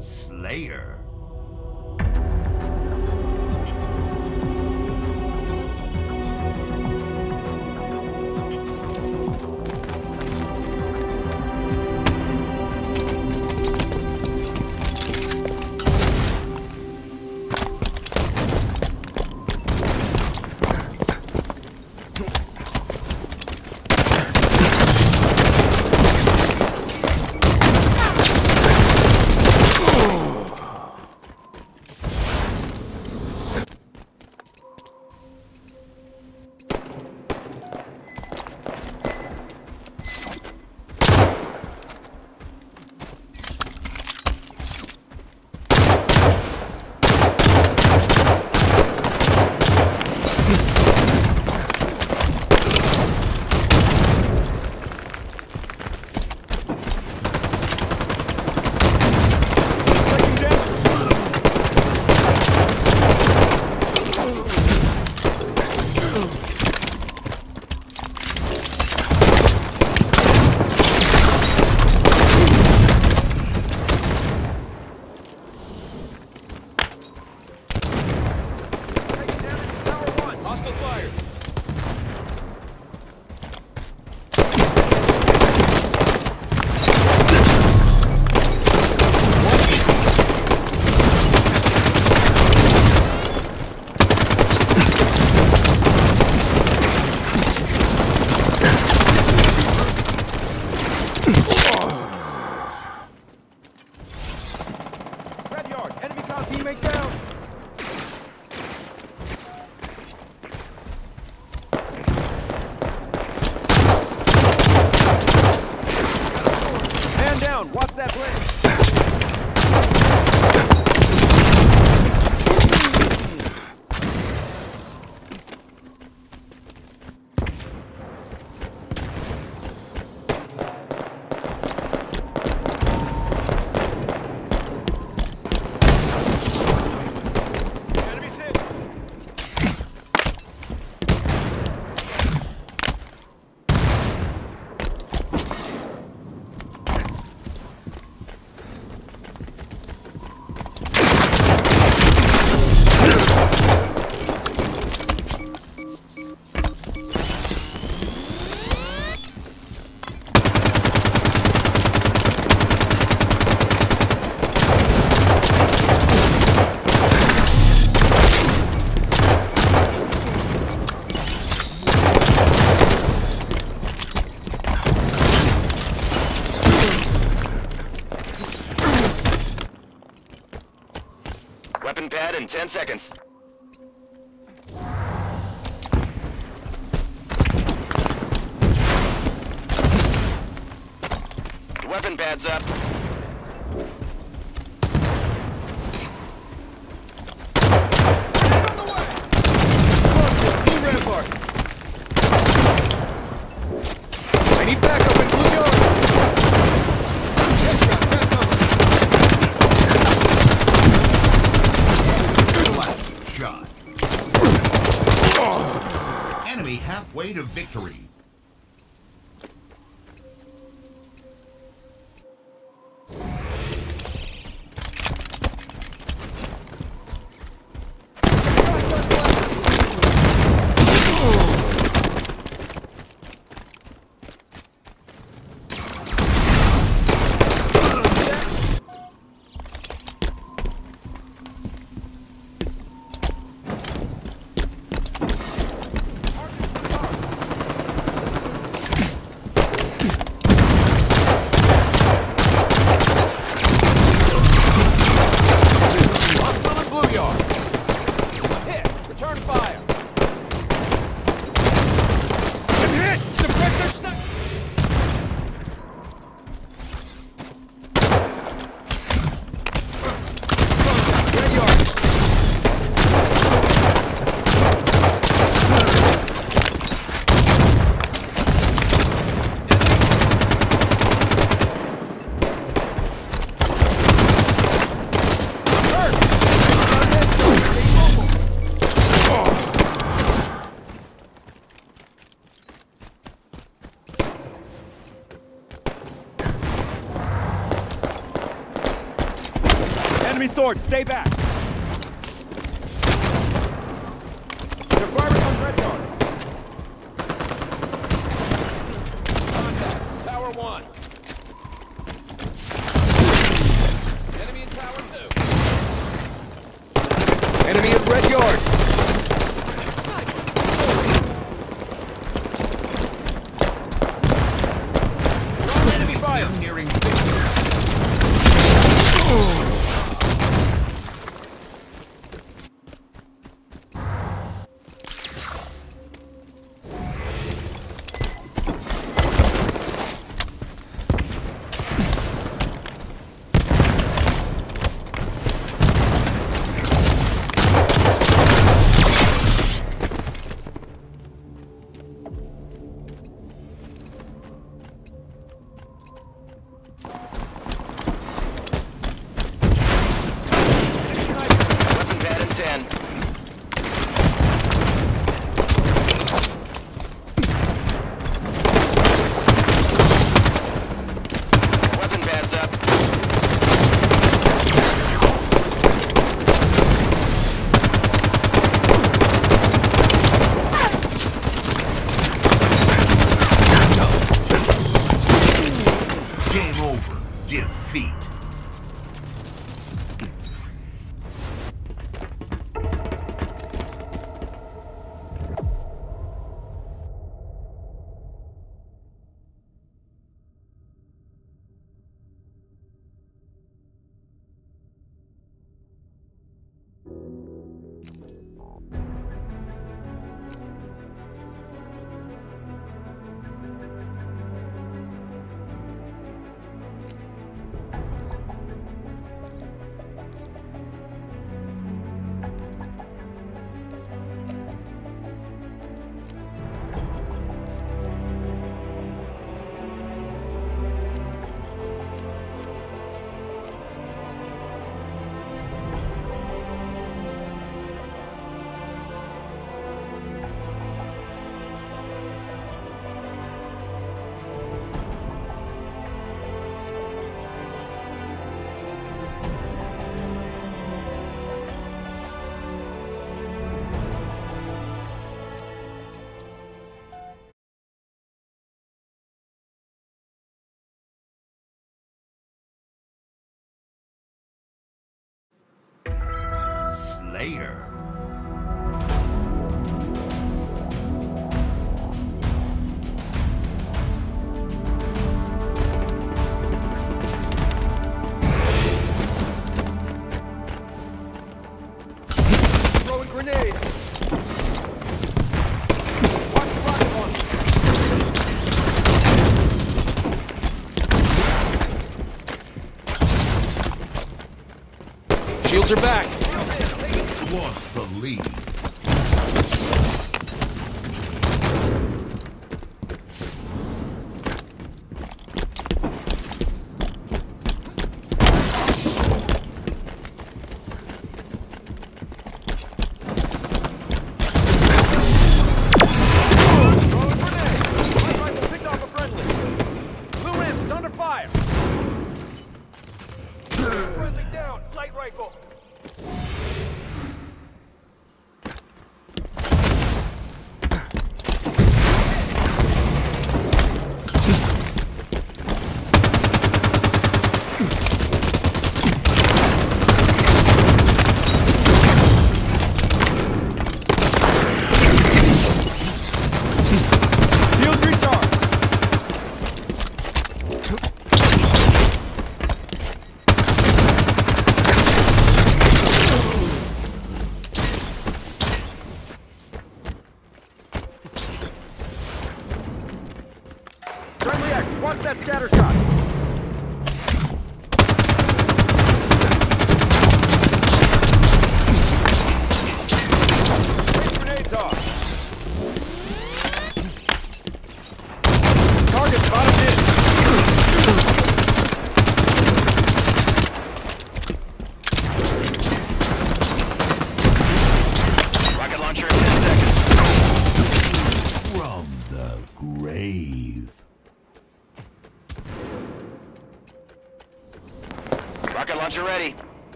Slayer. seconds. Weapon pads up. To victory. Enemy stay back. Are back! Lost the lead.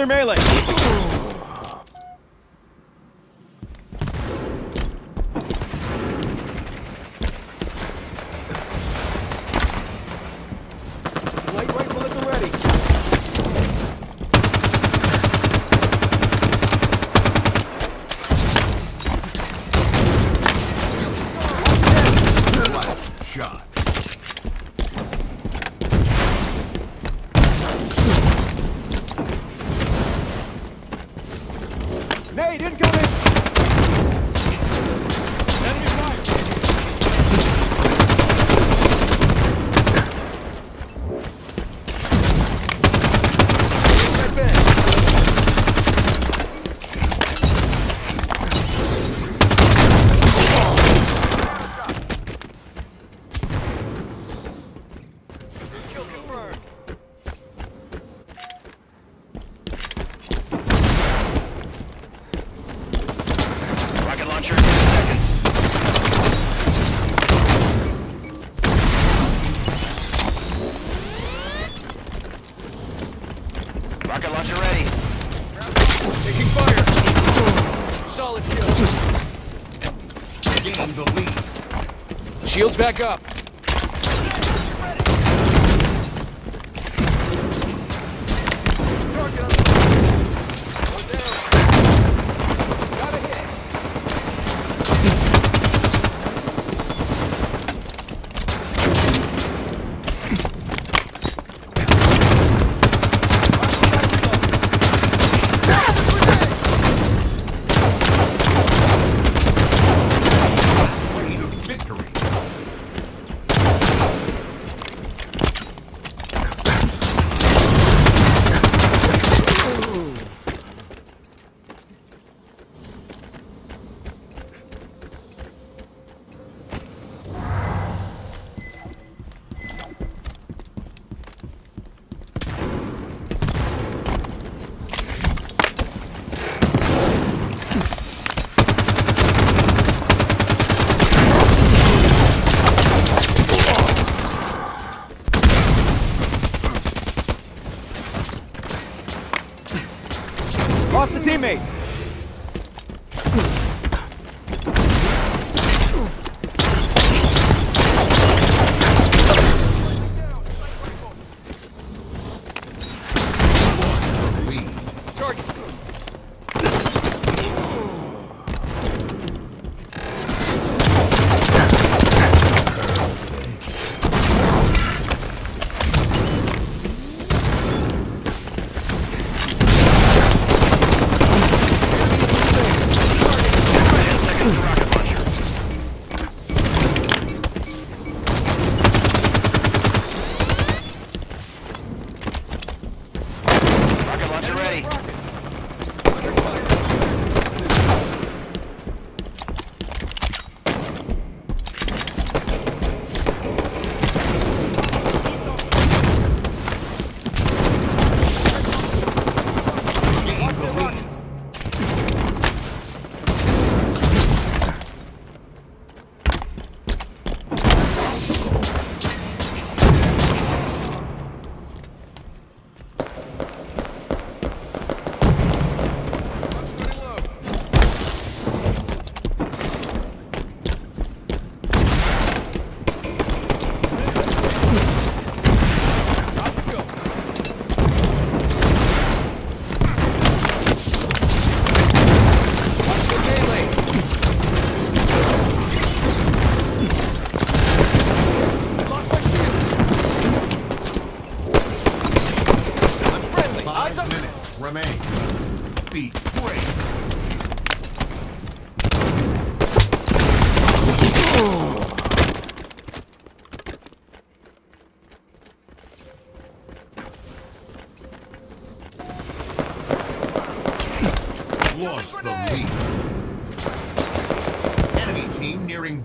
their melee. Shields back up.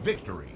Victory.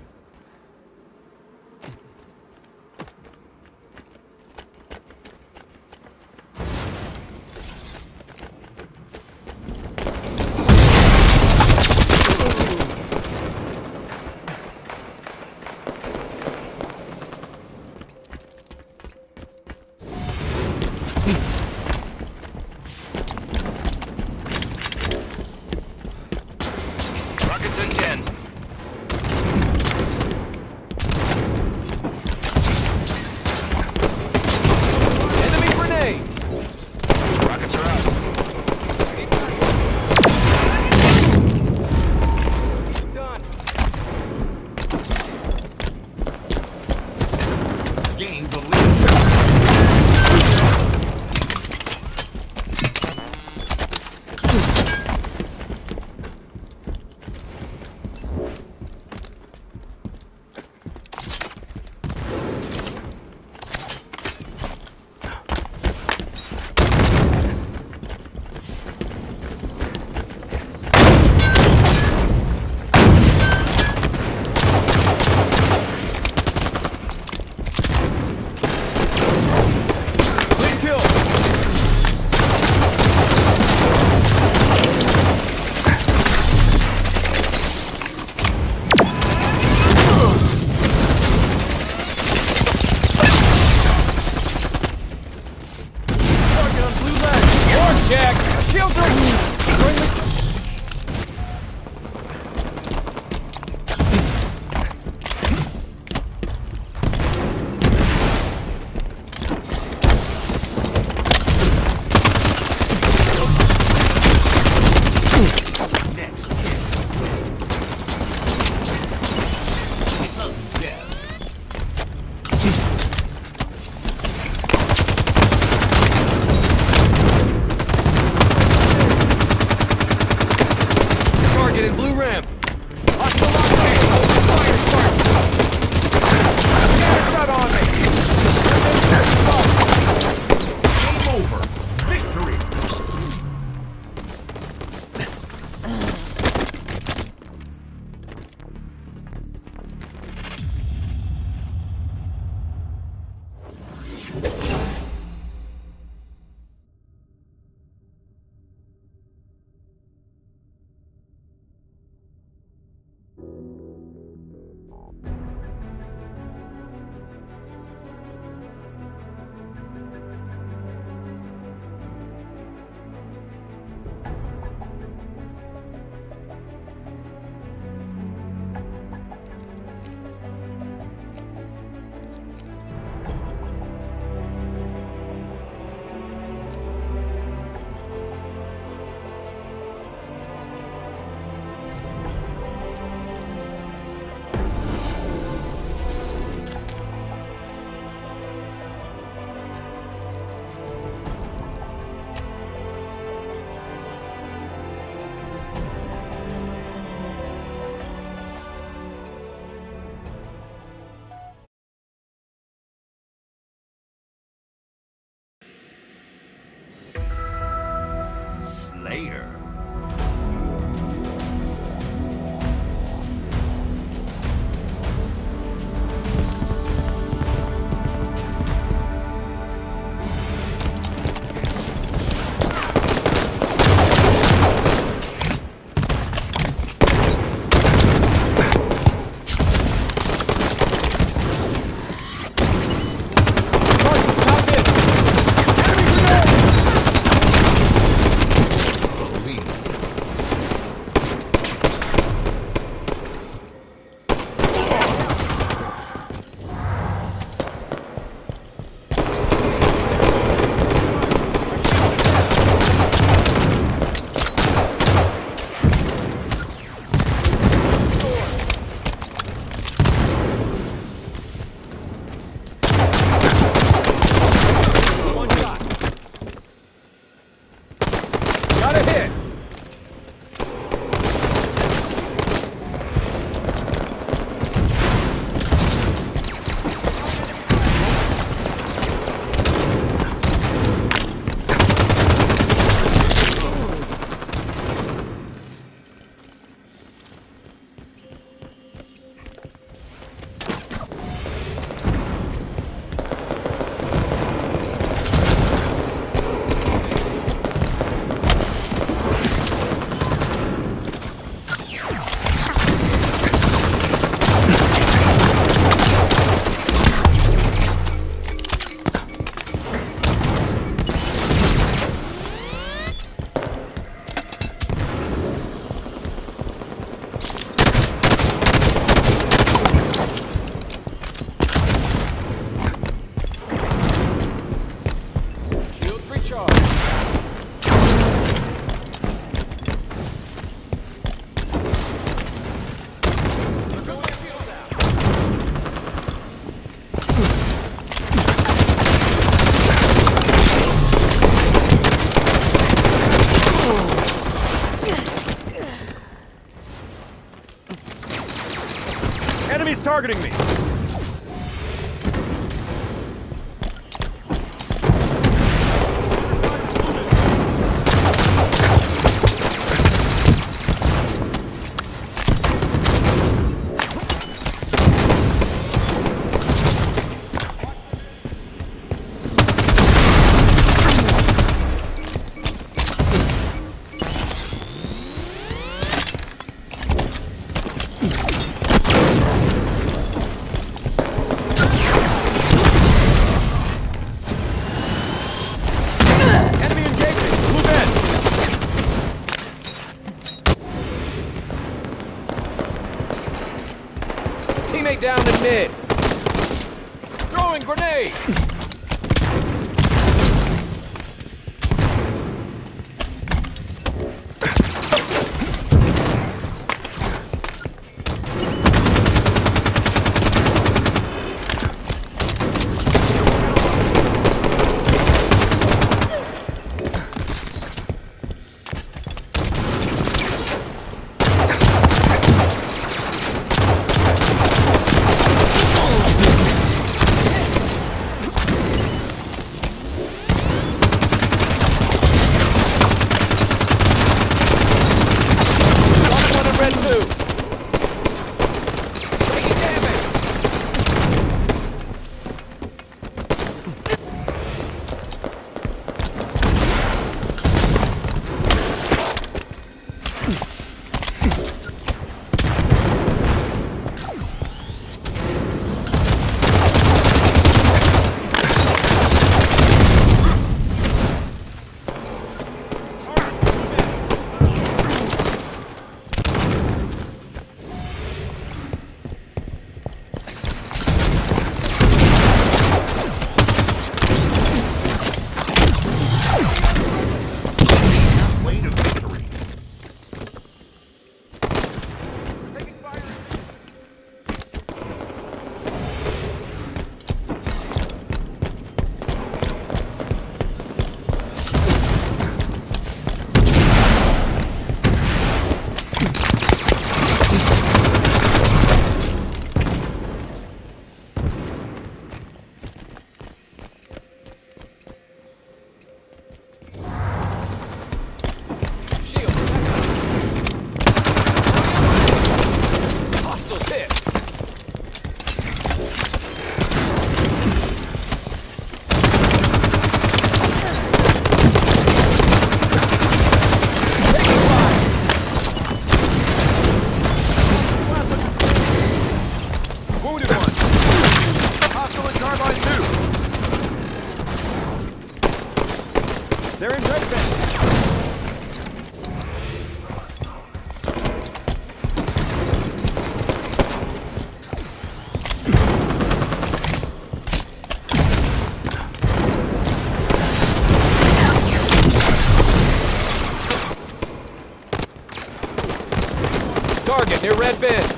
Red bin.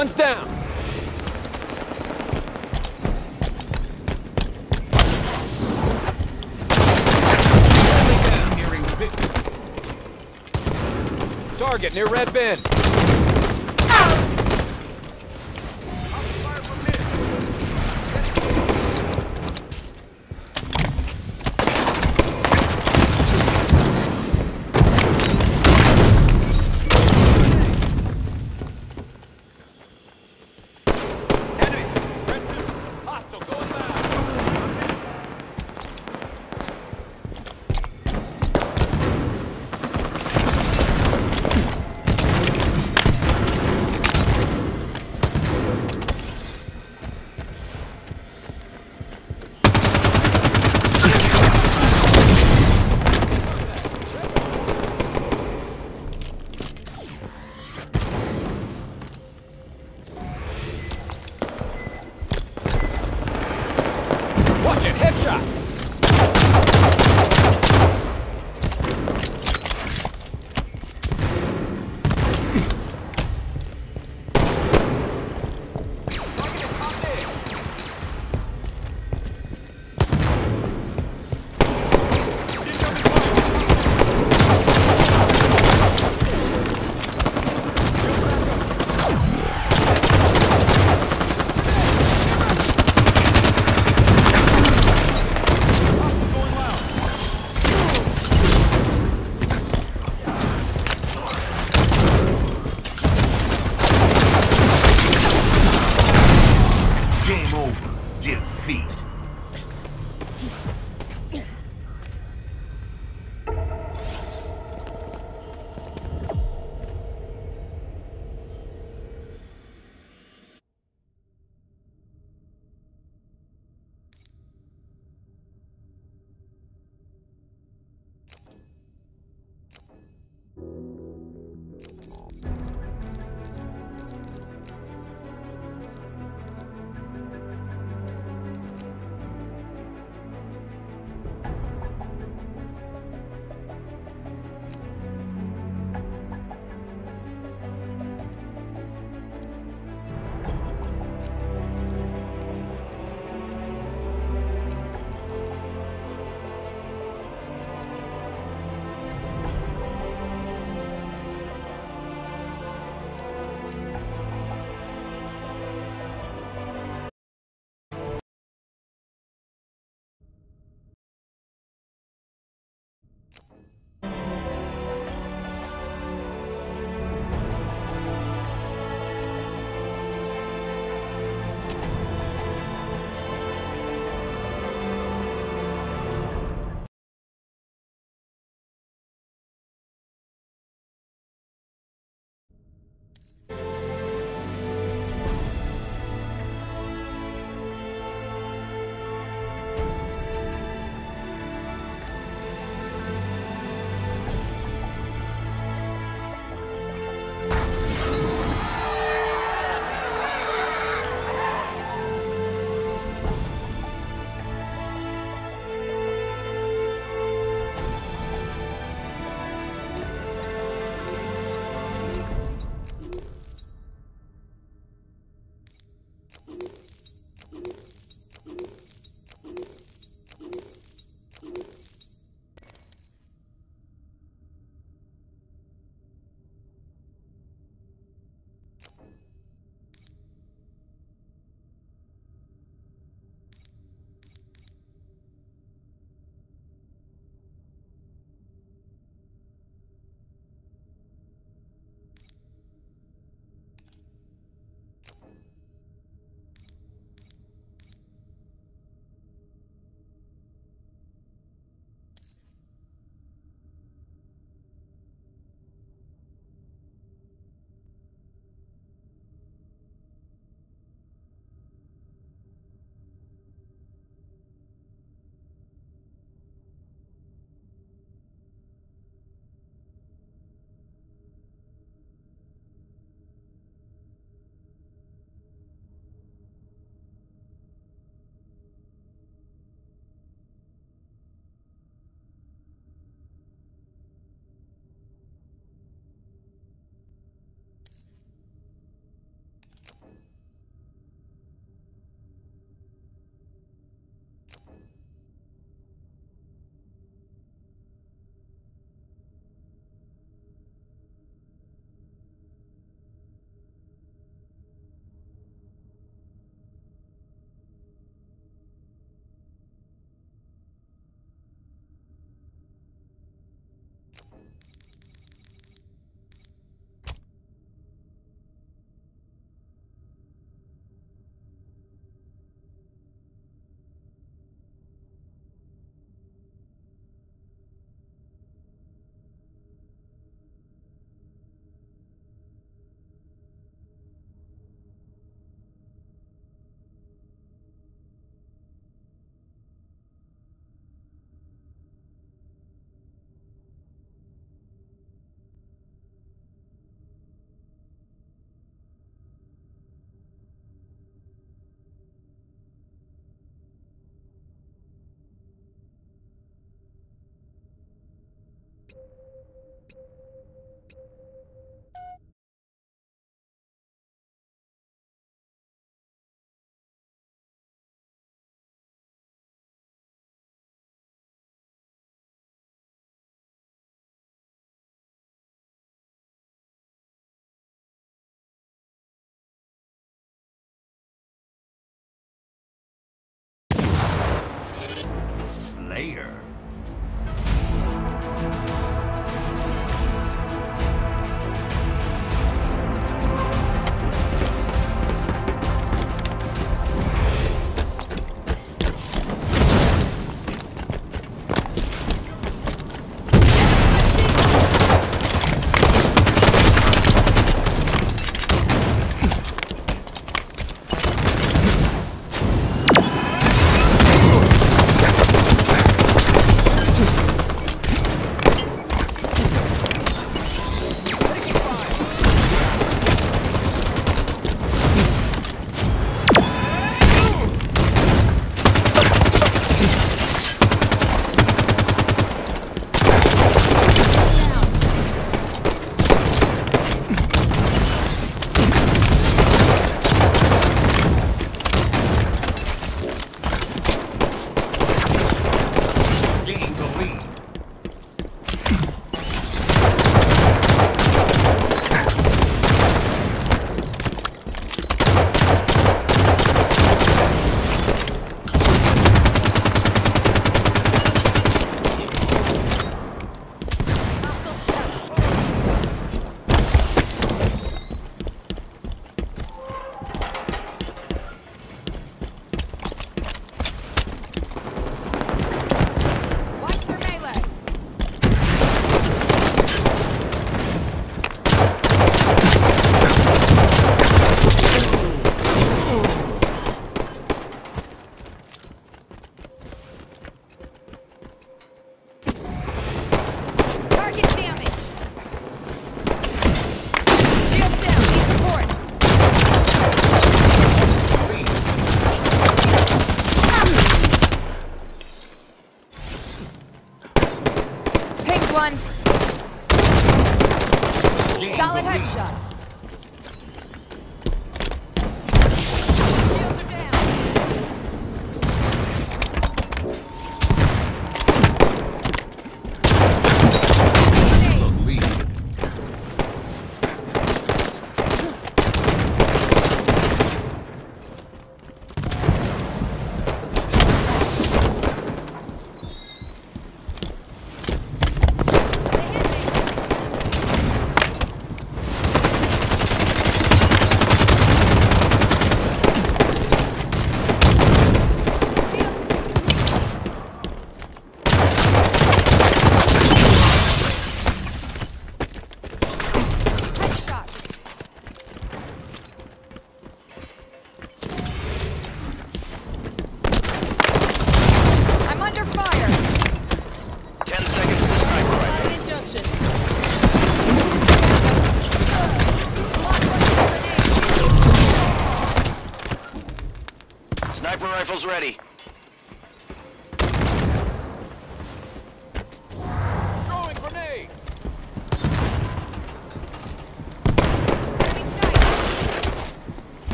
One's down. Target near Red Bend.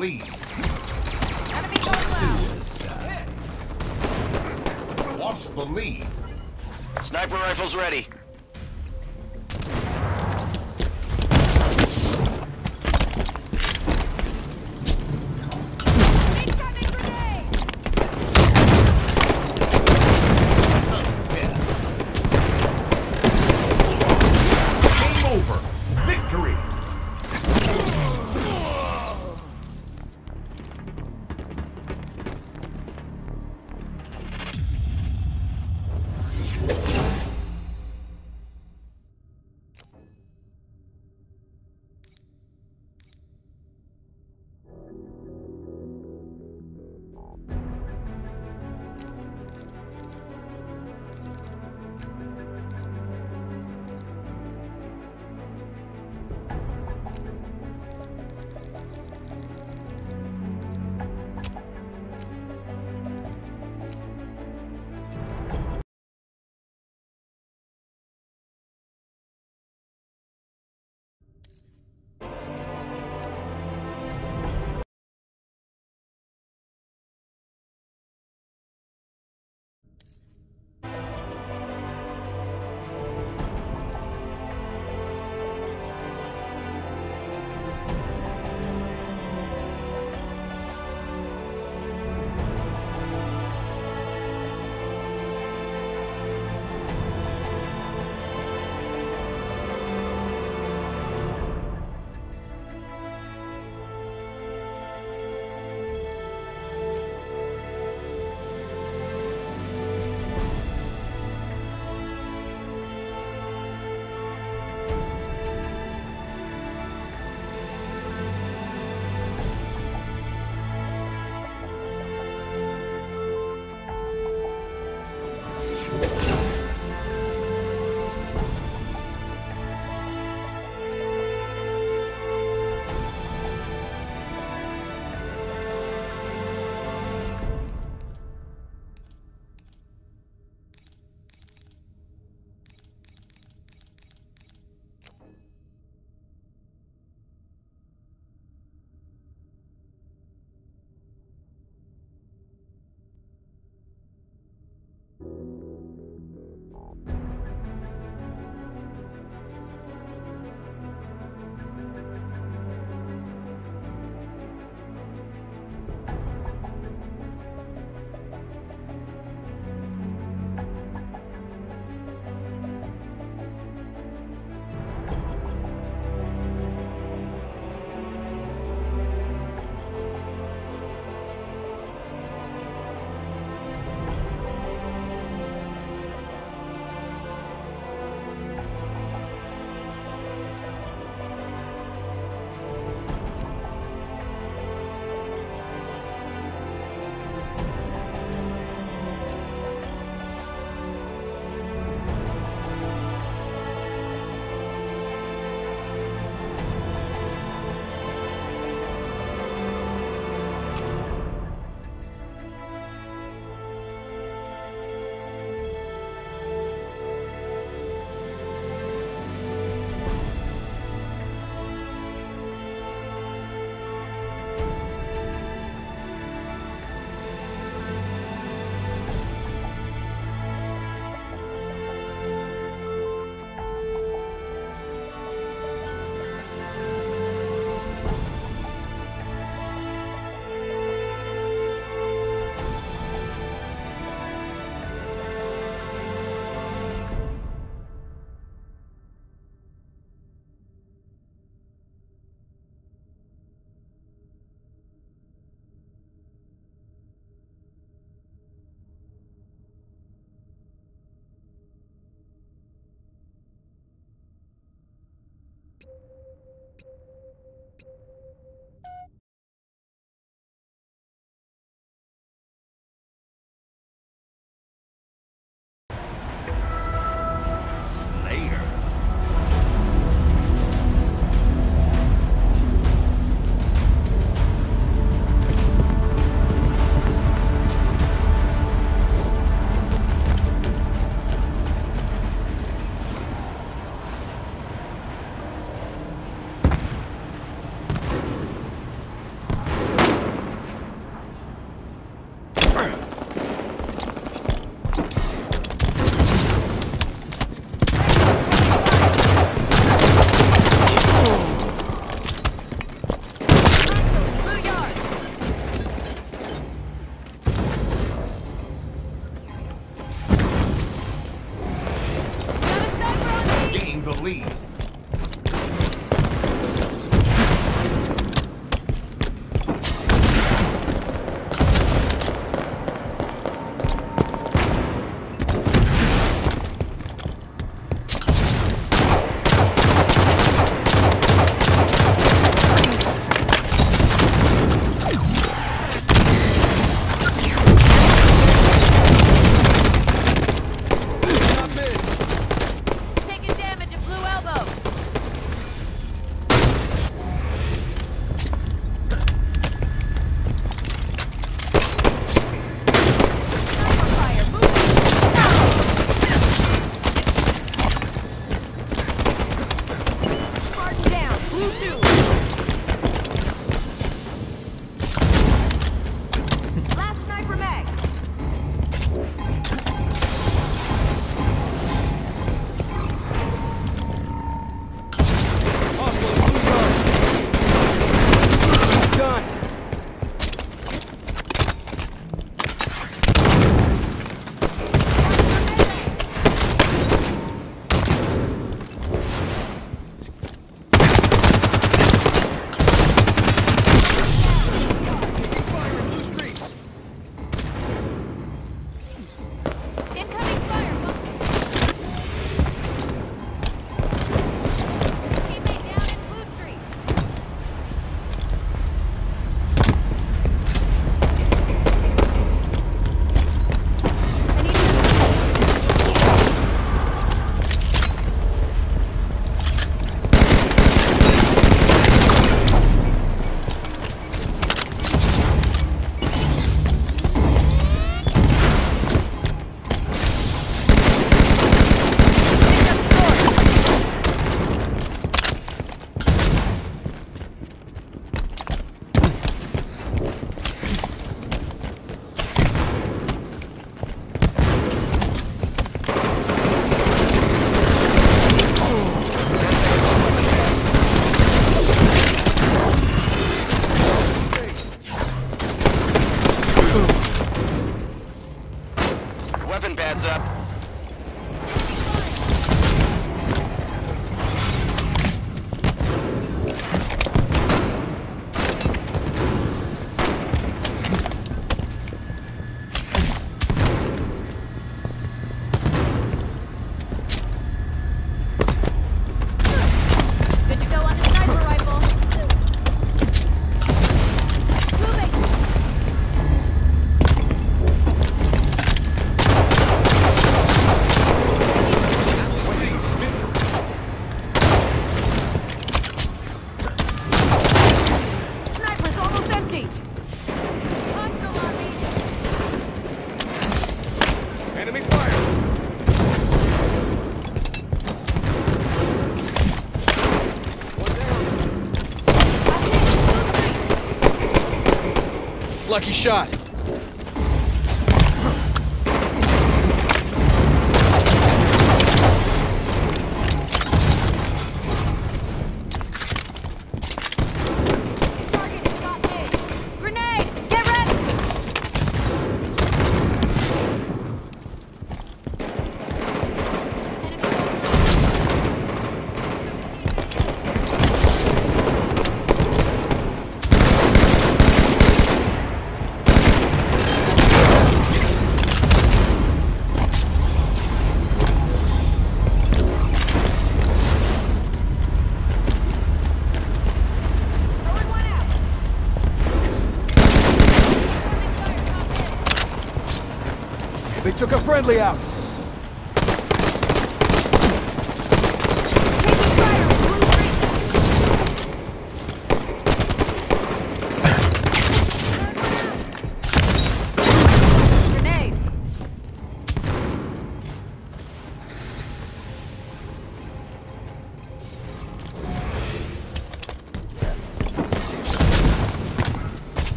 Lead. Enemy going loud. Lost the lead. Sniper rifle's ready. Lucky shot. Took a friendly out.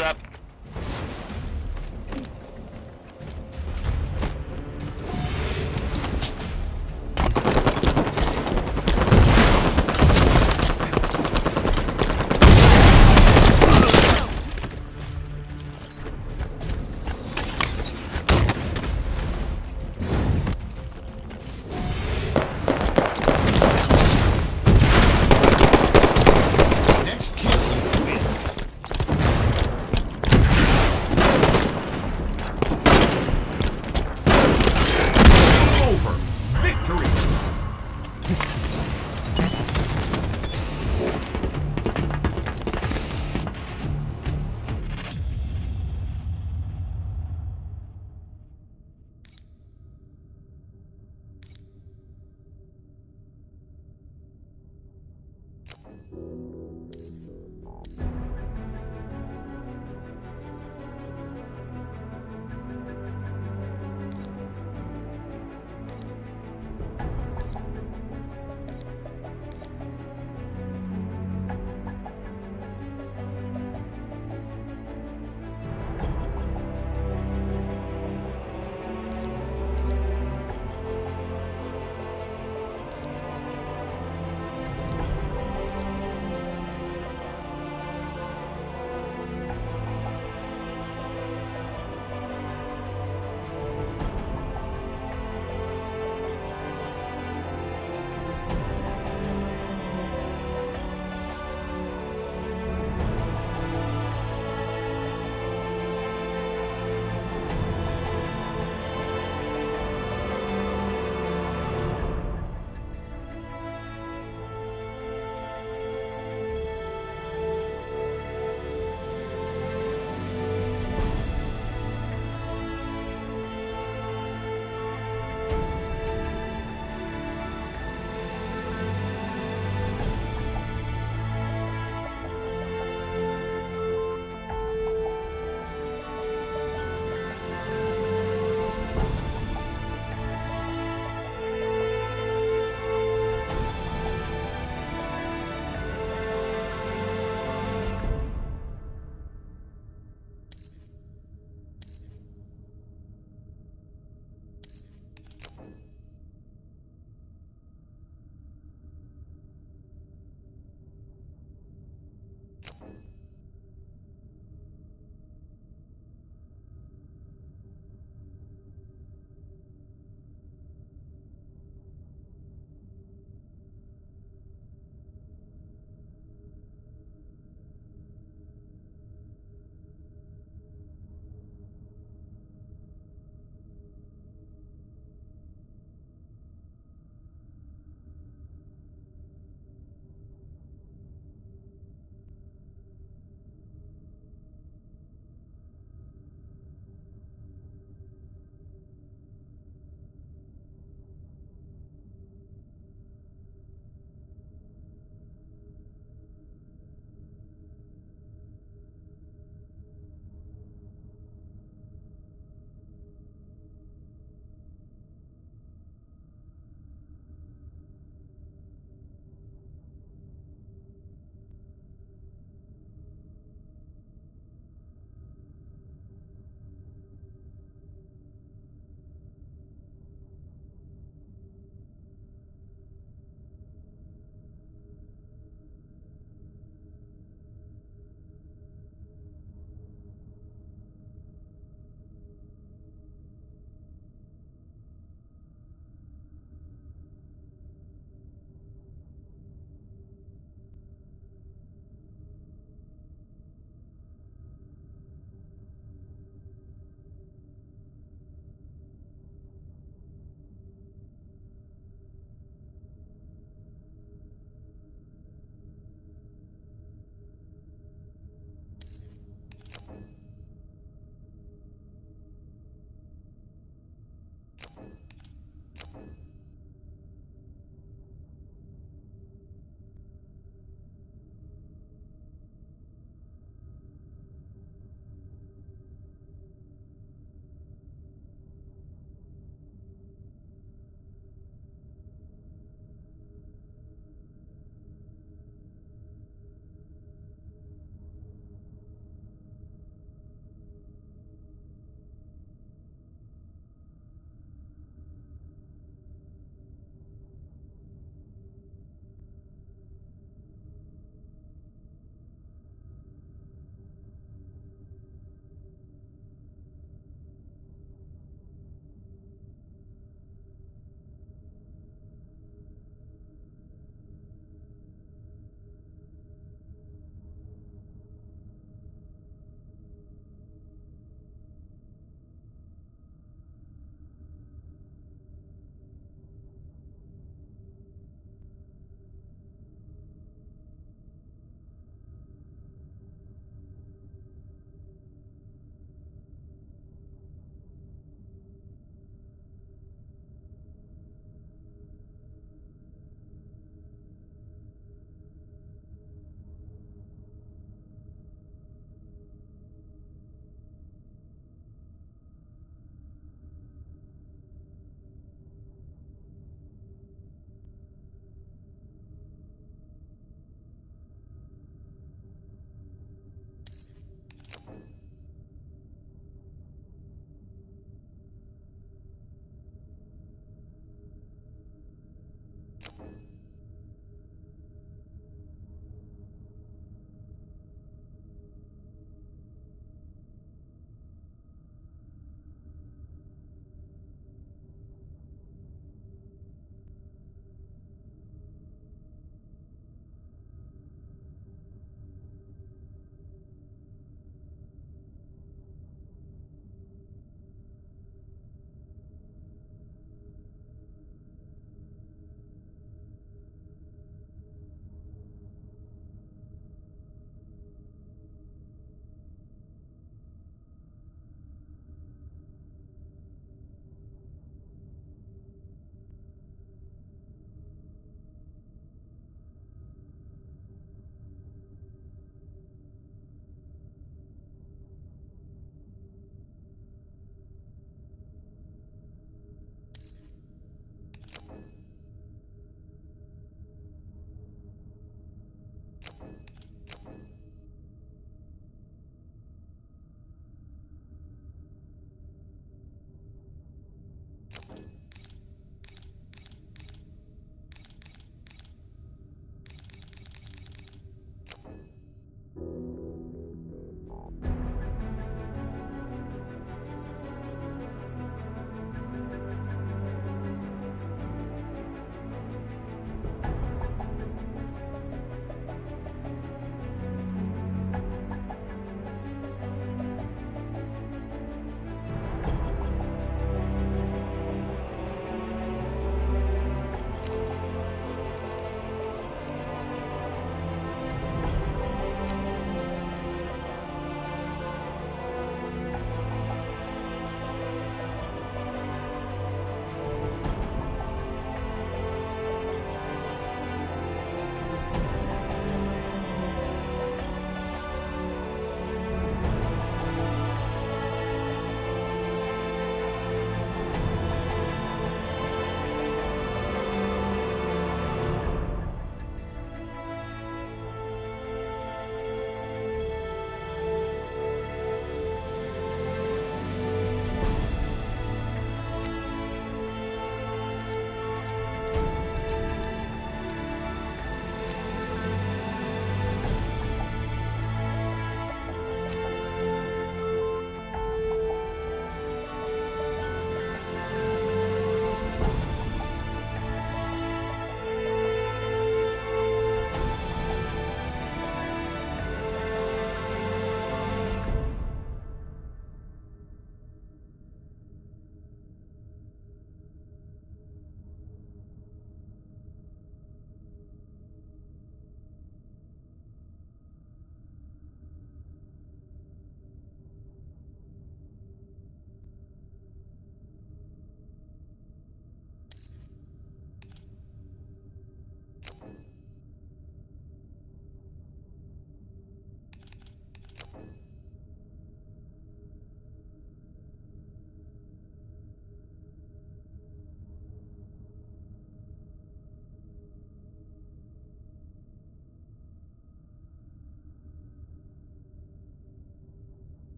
Up.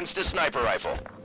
seconds to sniper rifle.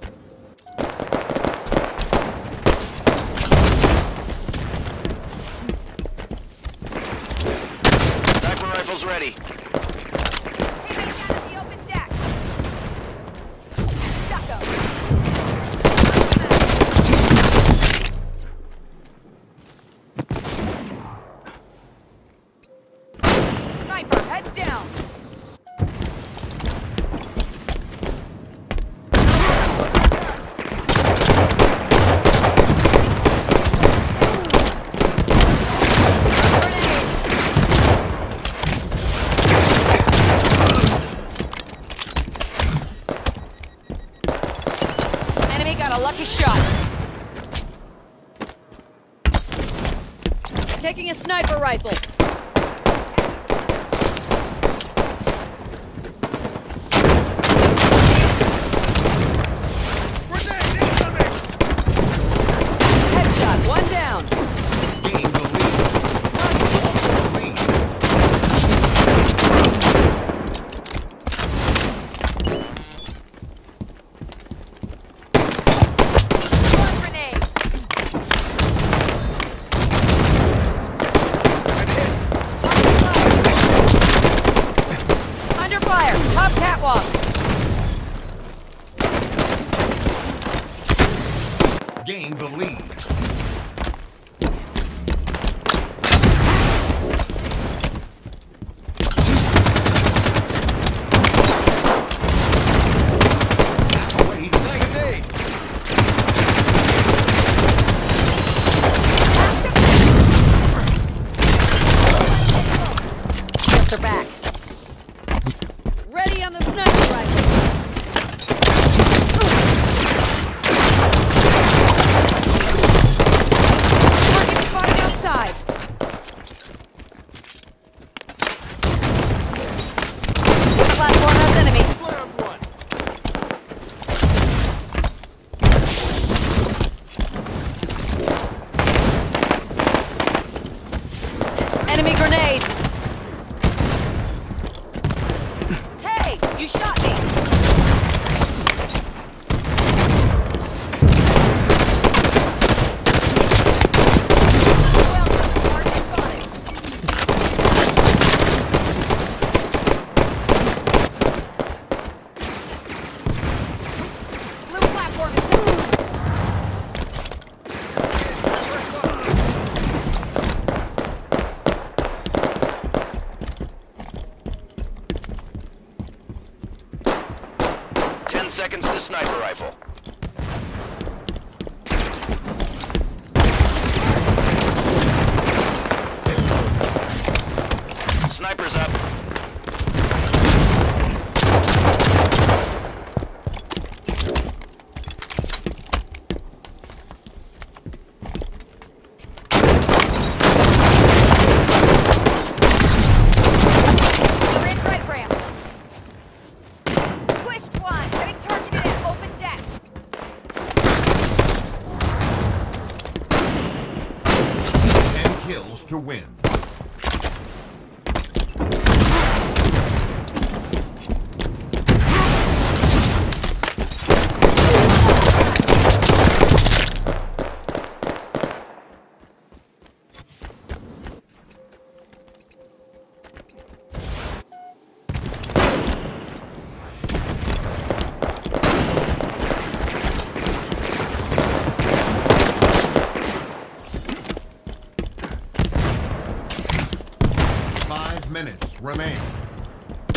Remain.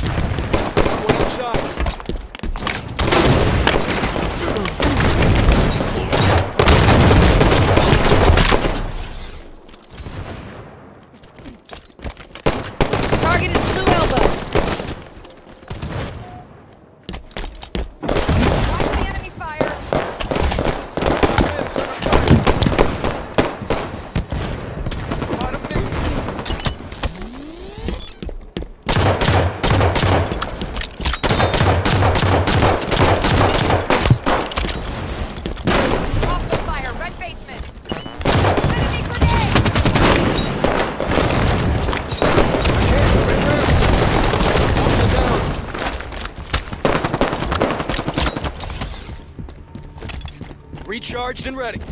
One shot. Target is blue elbow. Watch the enemy fire. Bottom knee. Charged and ready.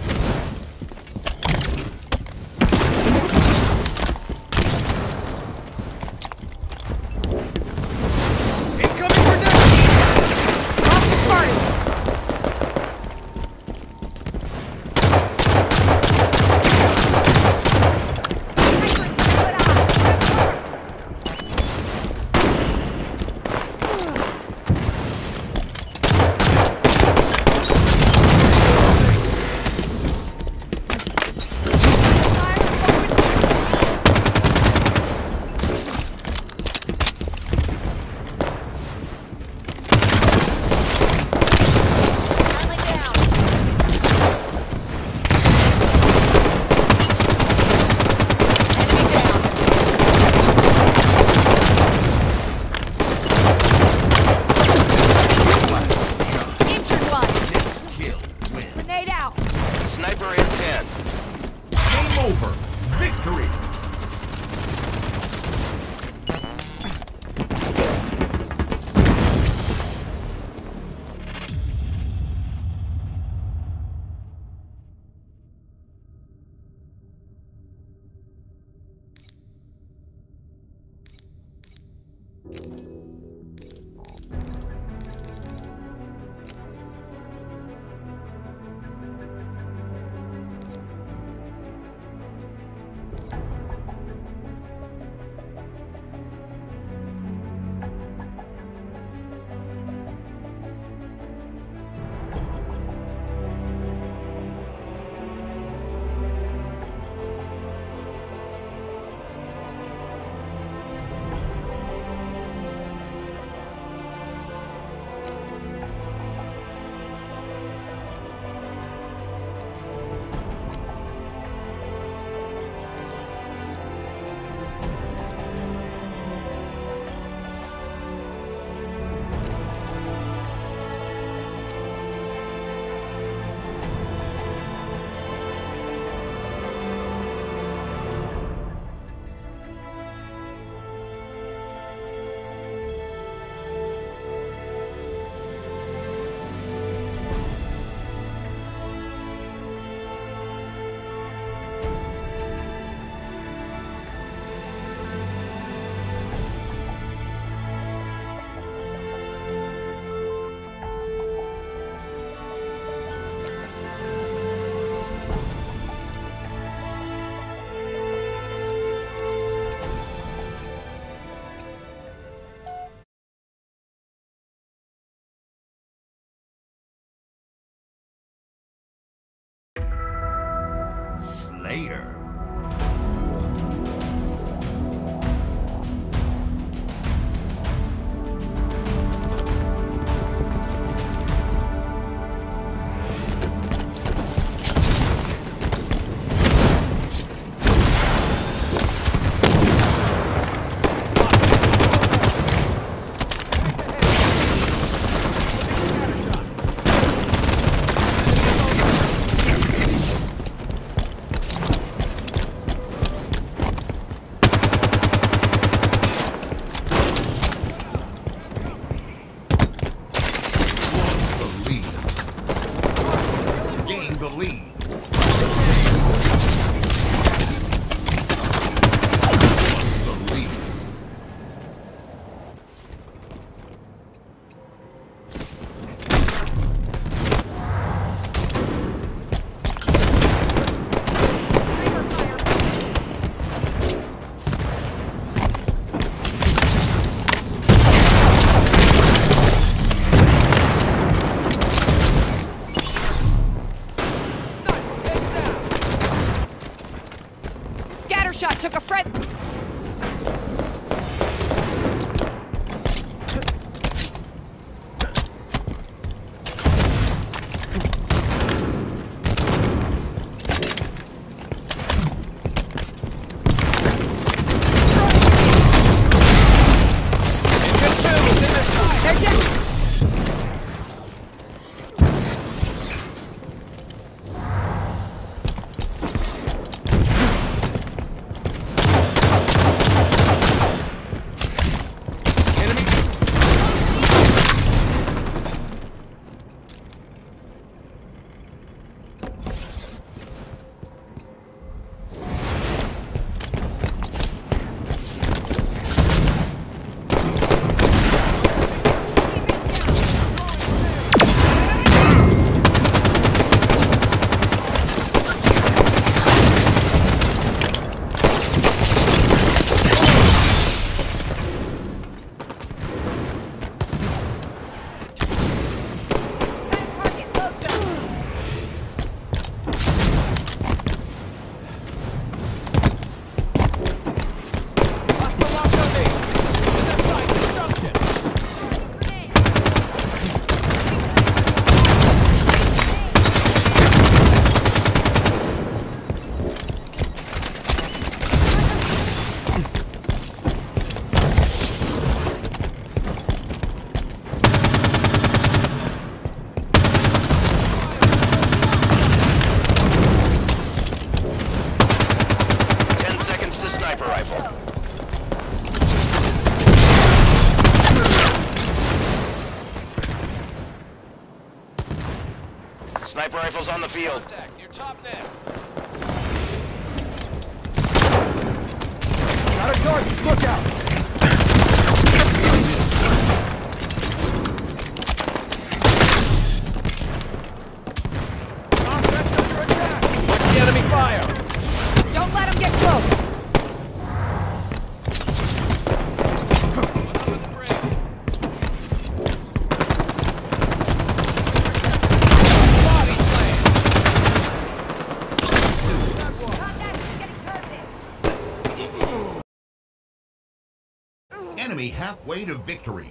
Field. Contact near top net. Got a target. Look out. Contact under attack. Watch the enemy fire. Don't let him get close. One under the bridge. Body slam. Contact is getting targeted. Halfway to victory.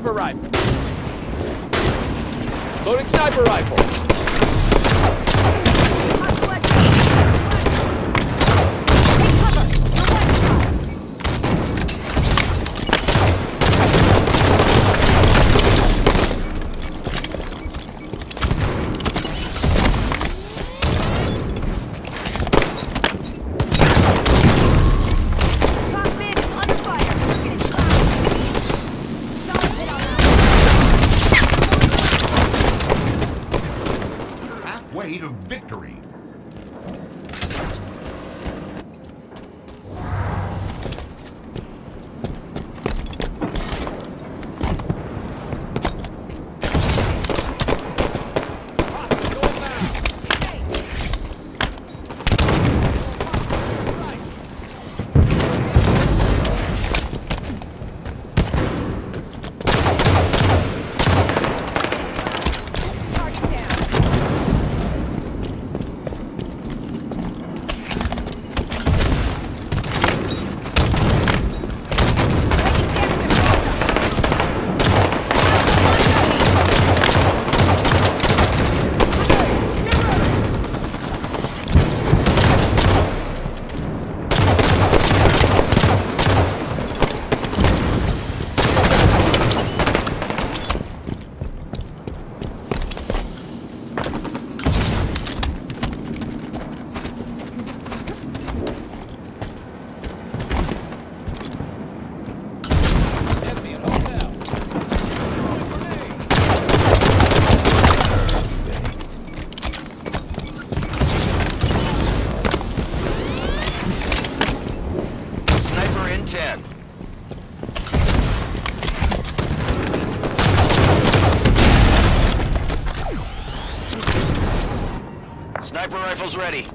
Sniper rifle. Loading sniper rifle. Rifles ready.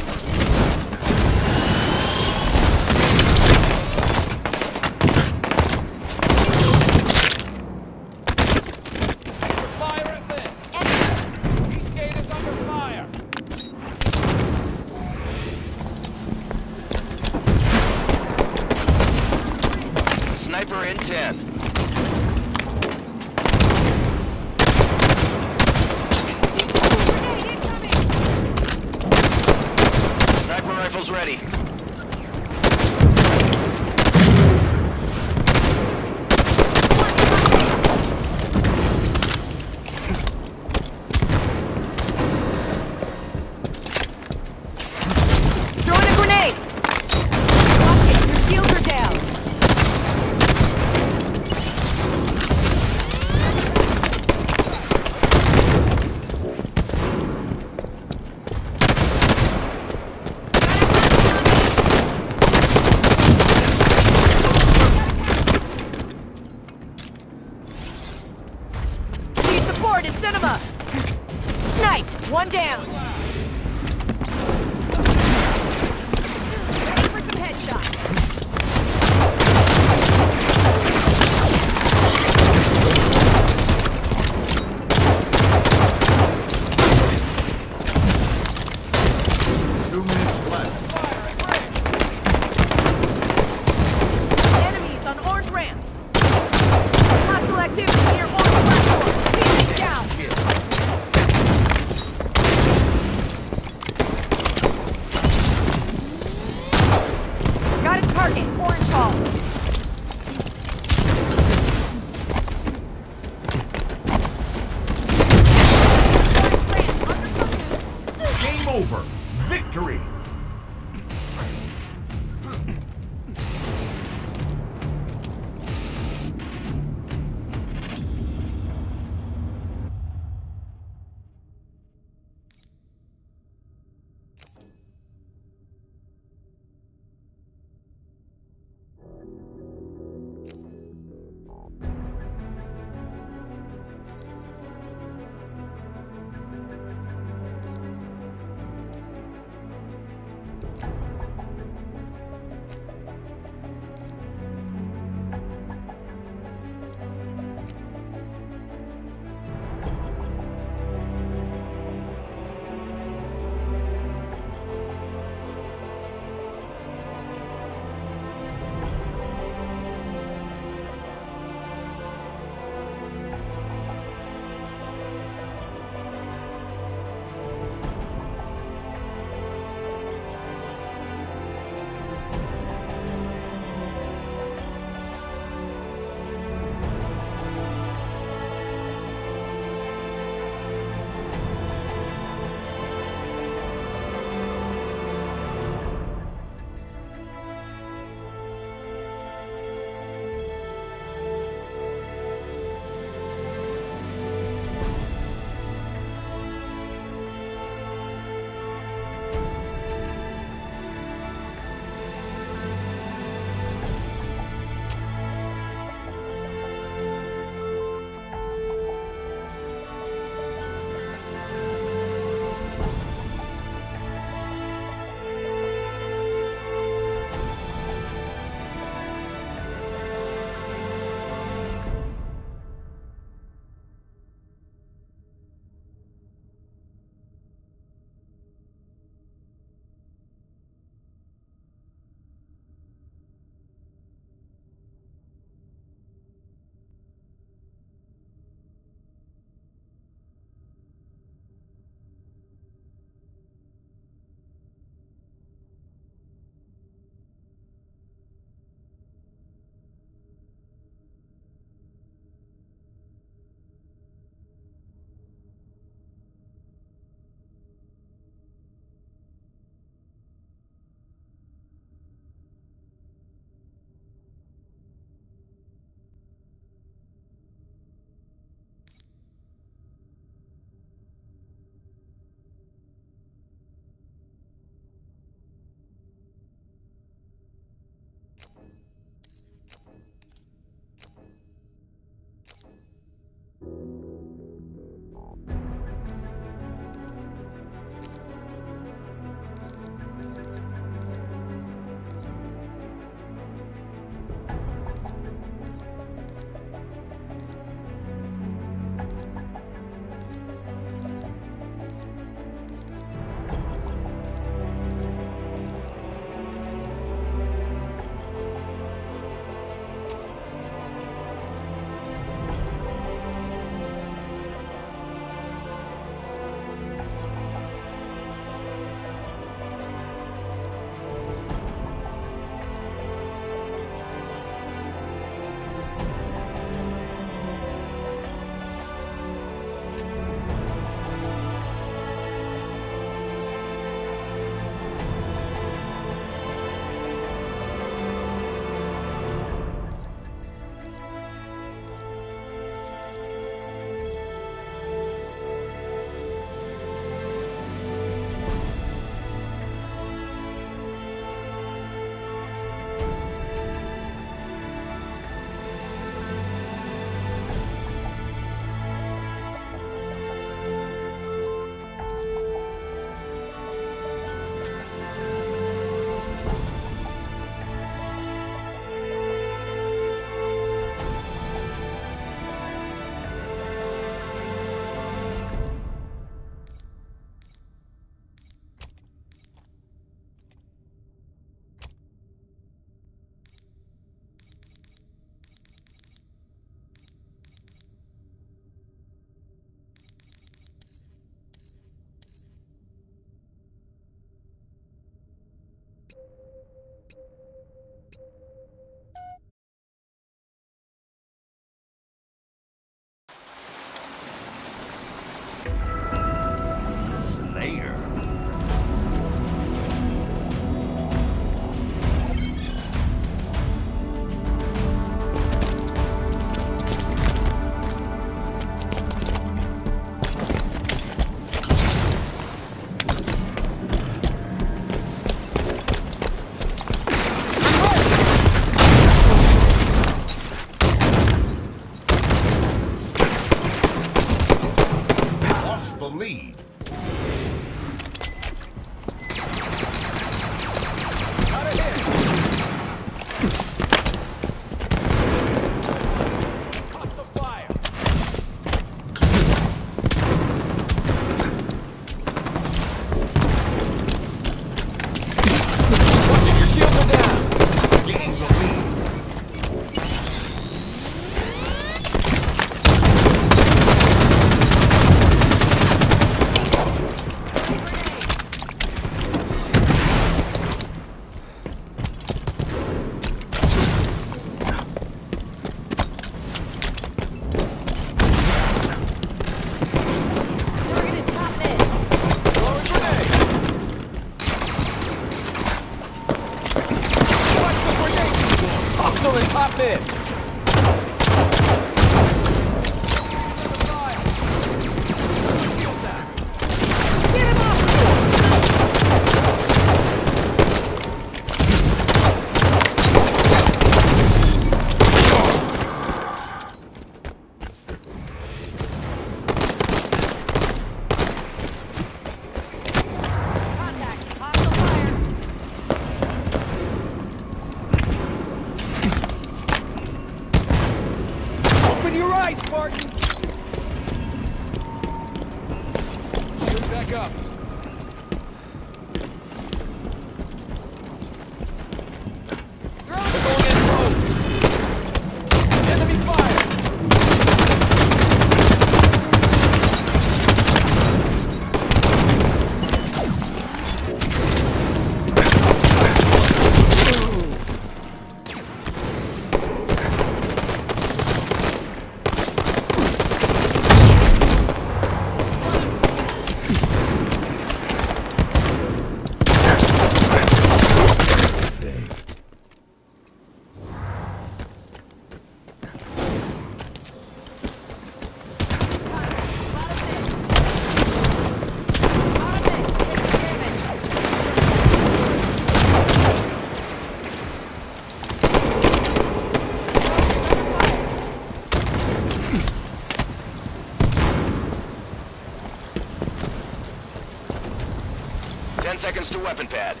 Seconds to weapon pad.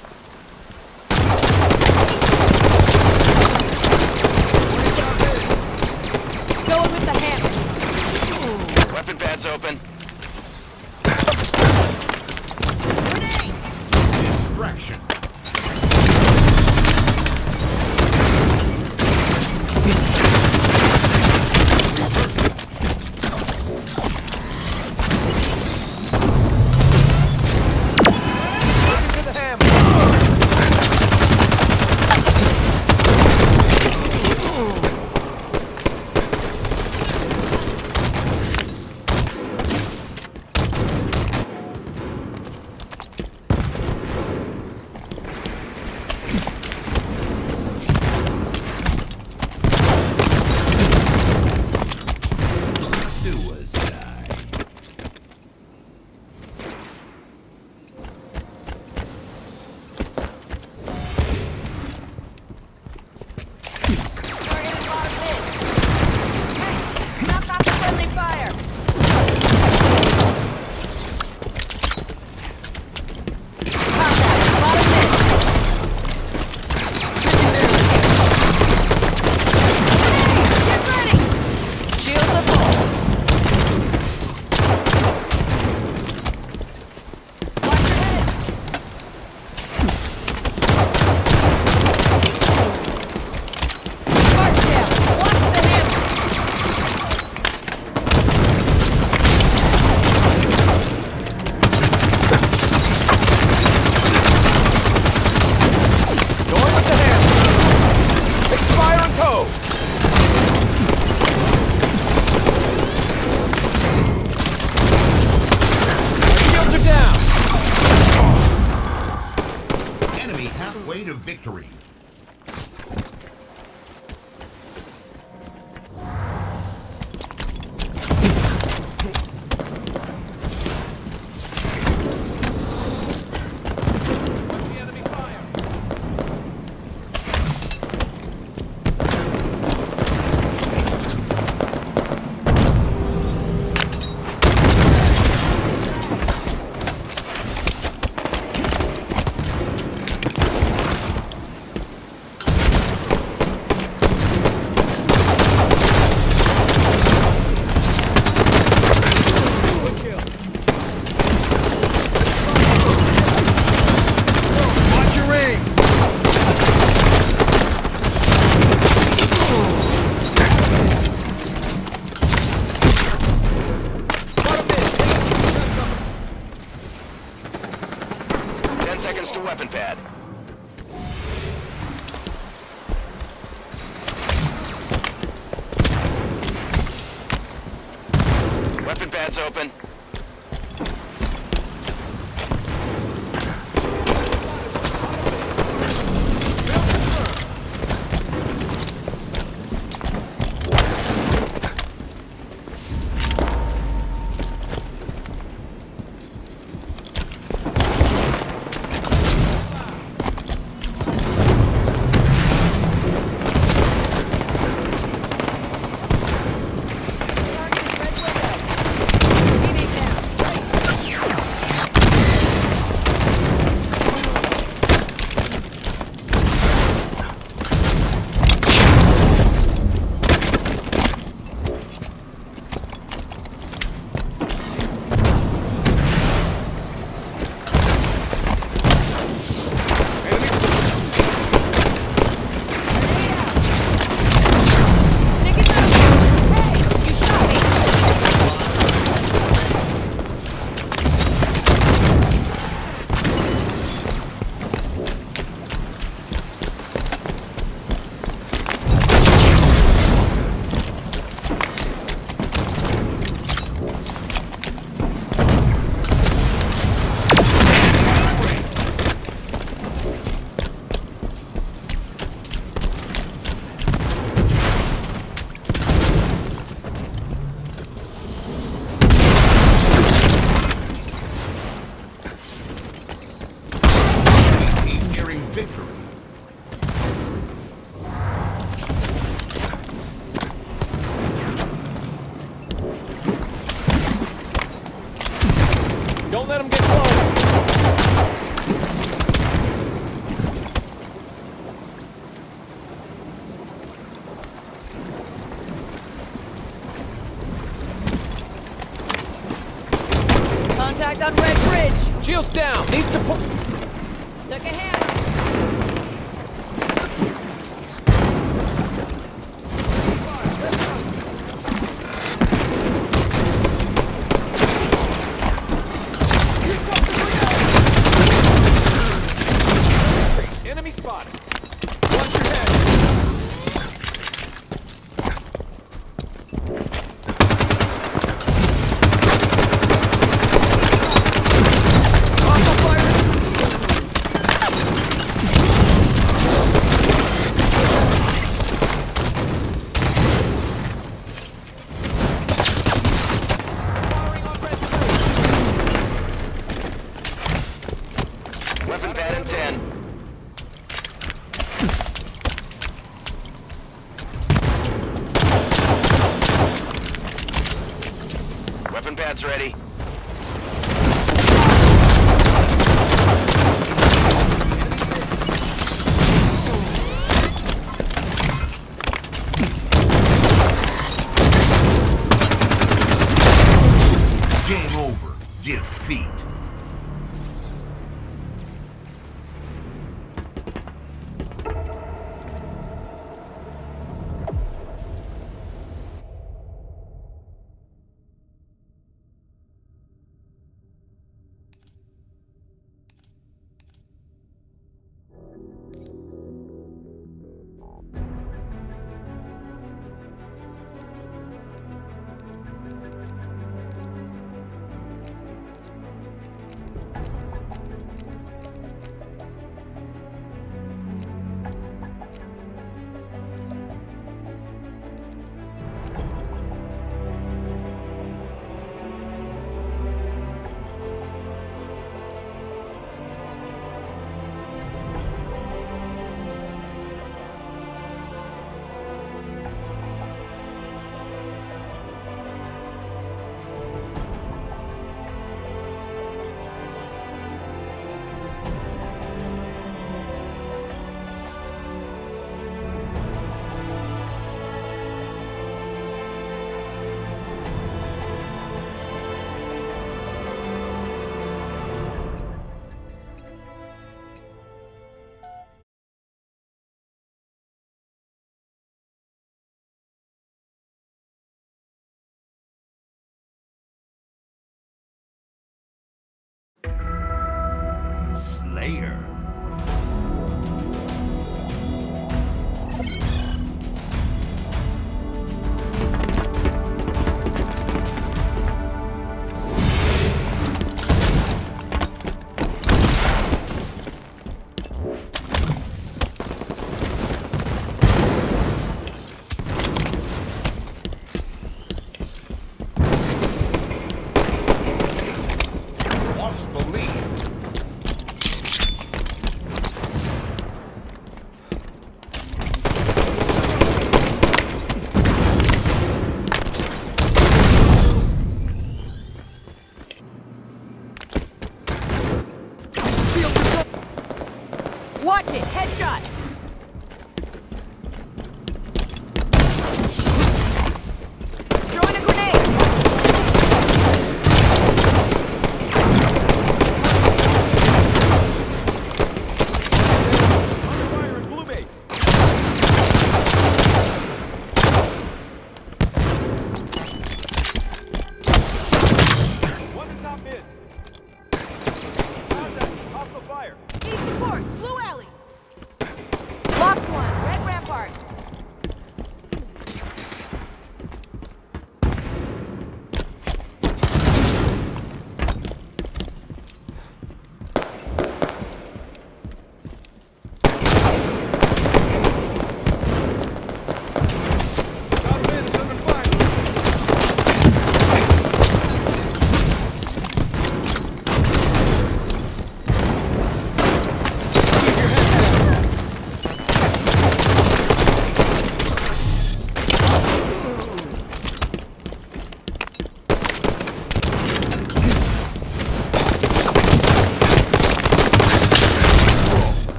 Down. Need support.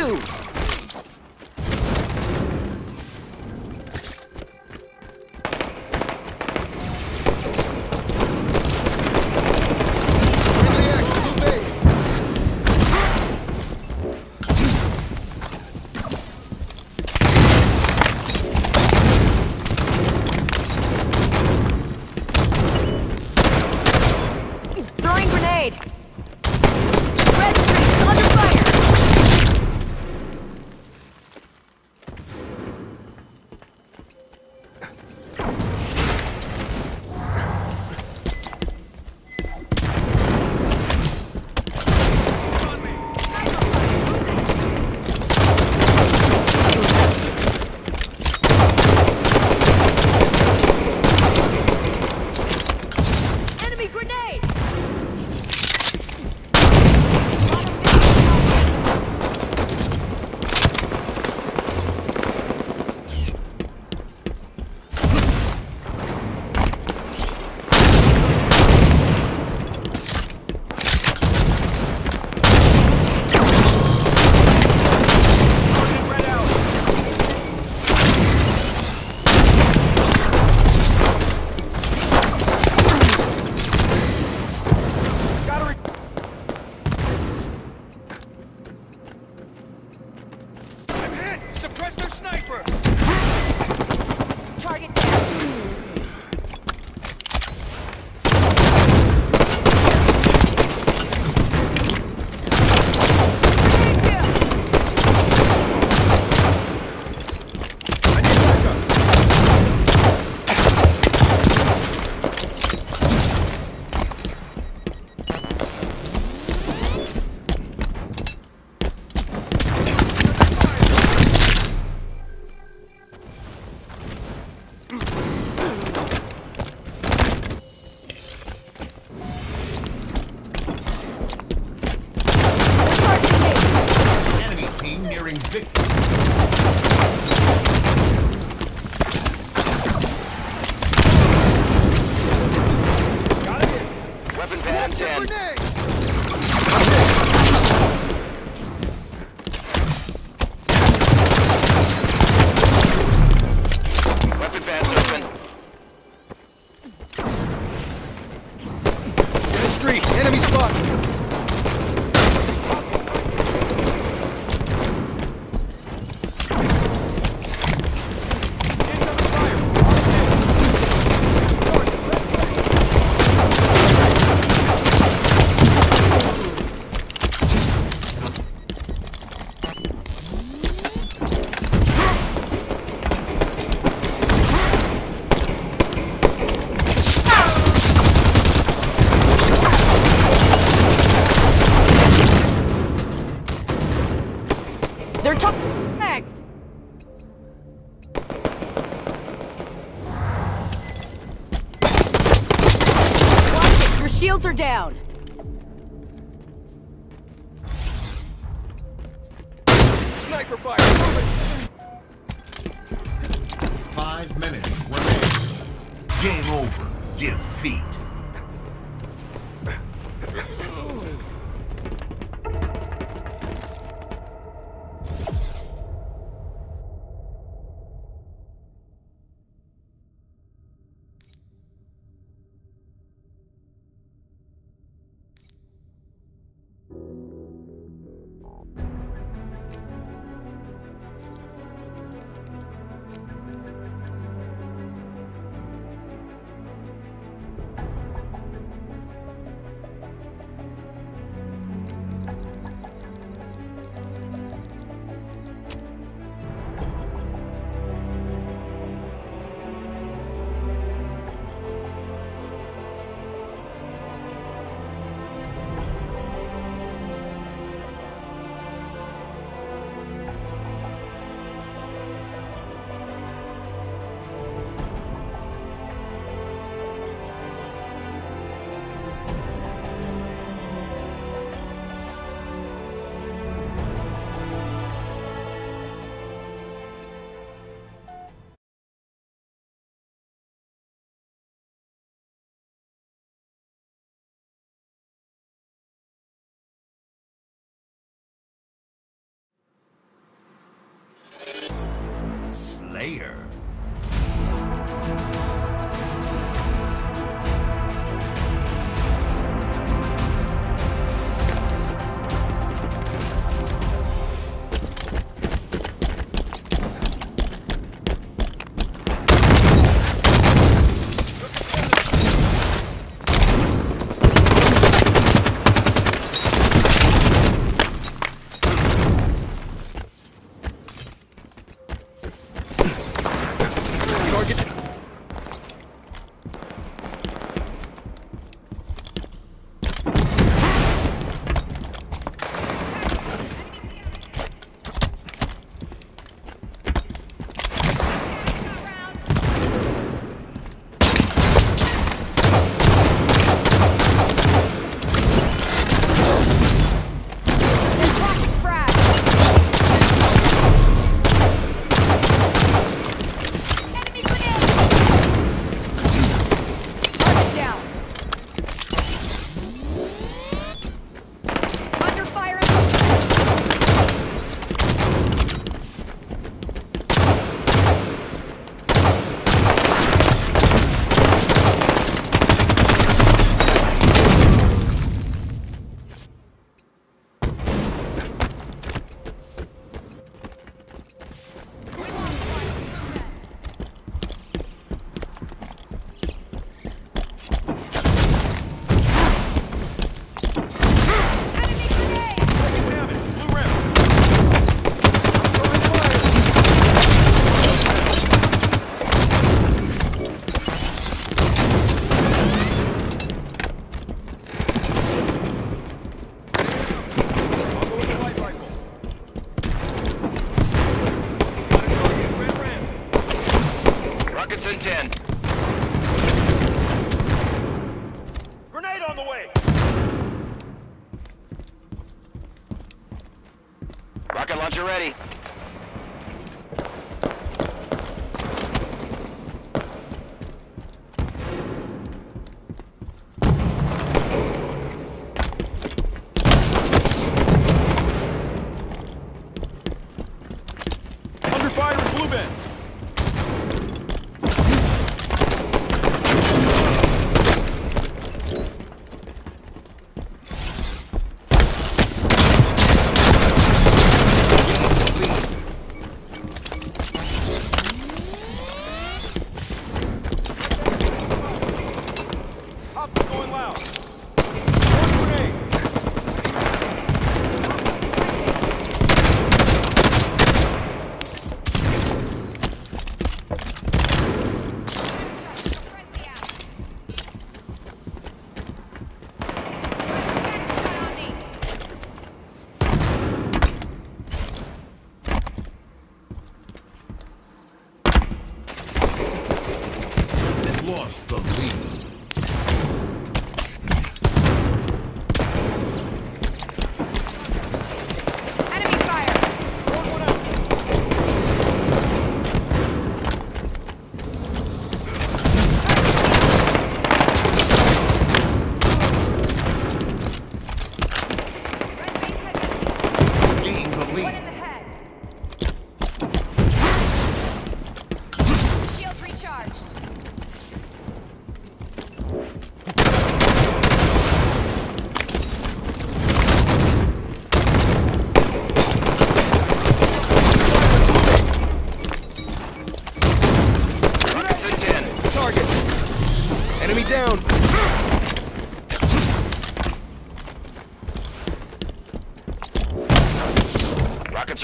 Down. Shields are down.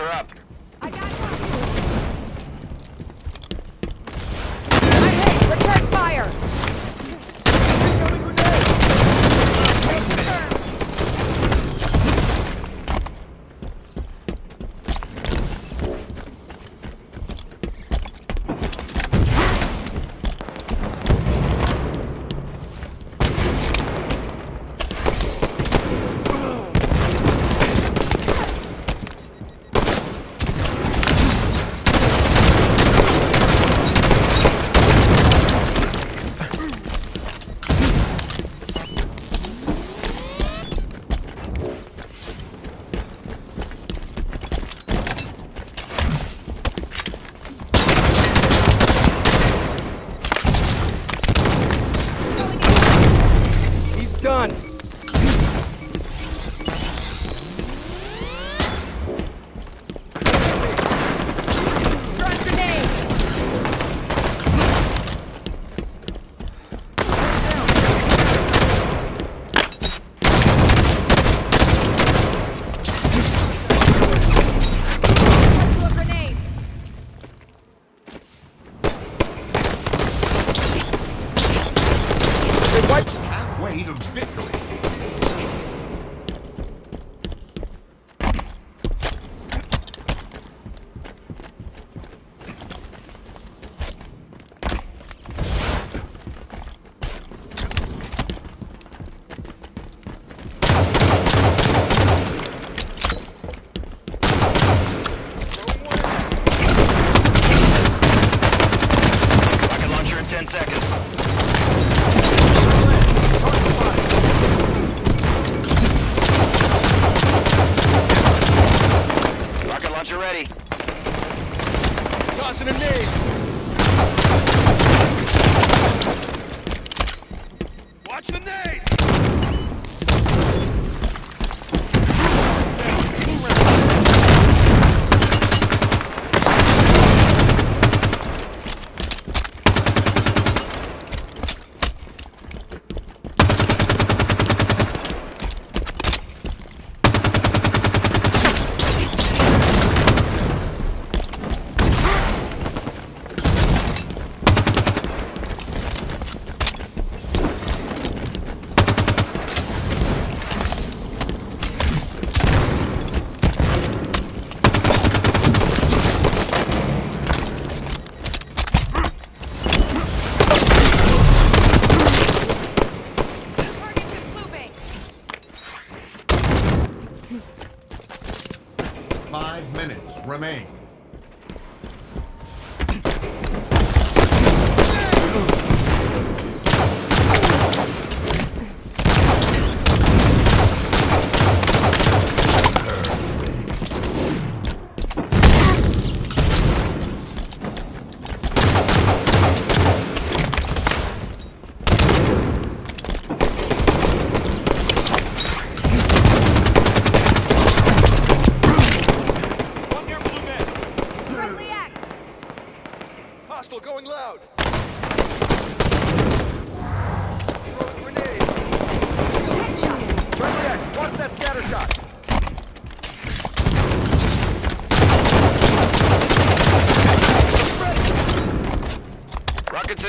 Are up.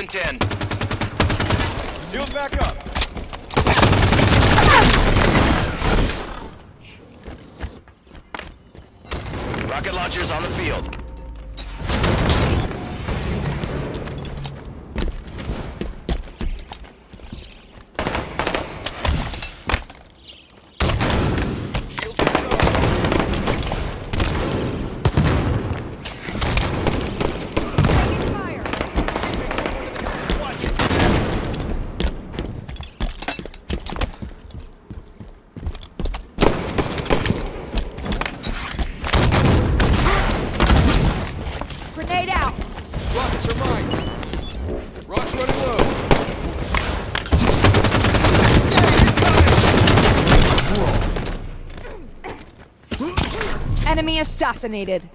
Rockets assassinated.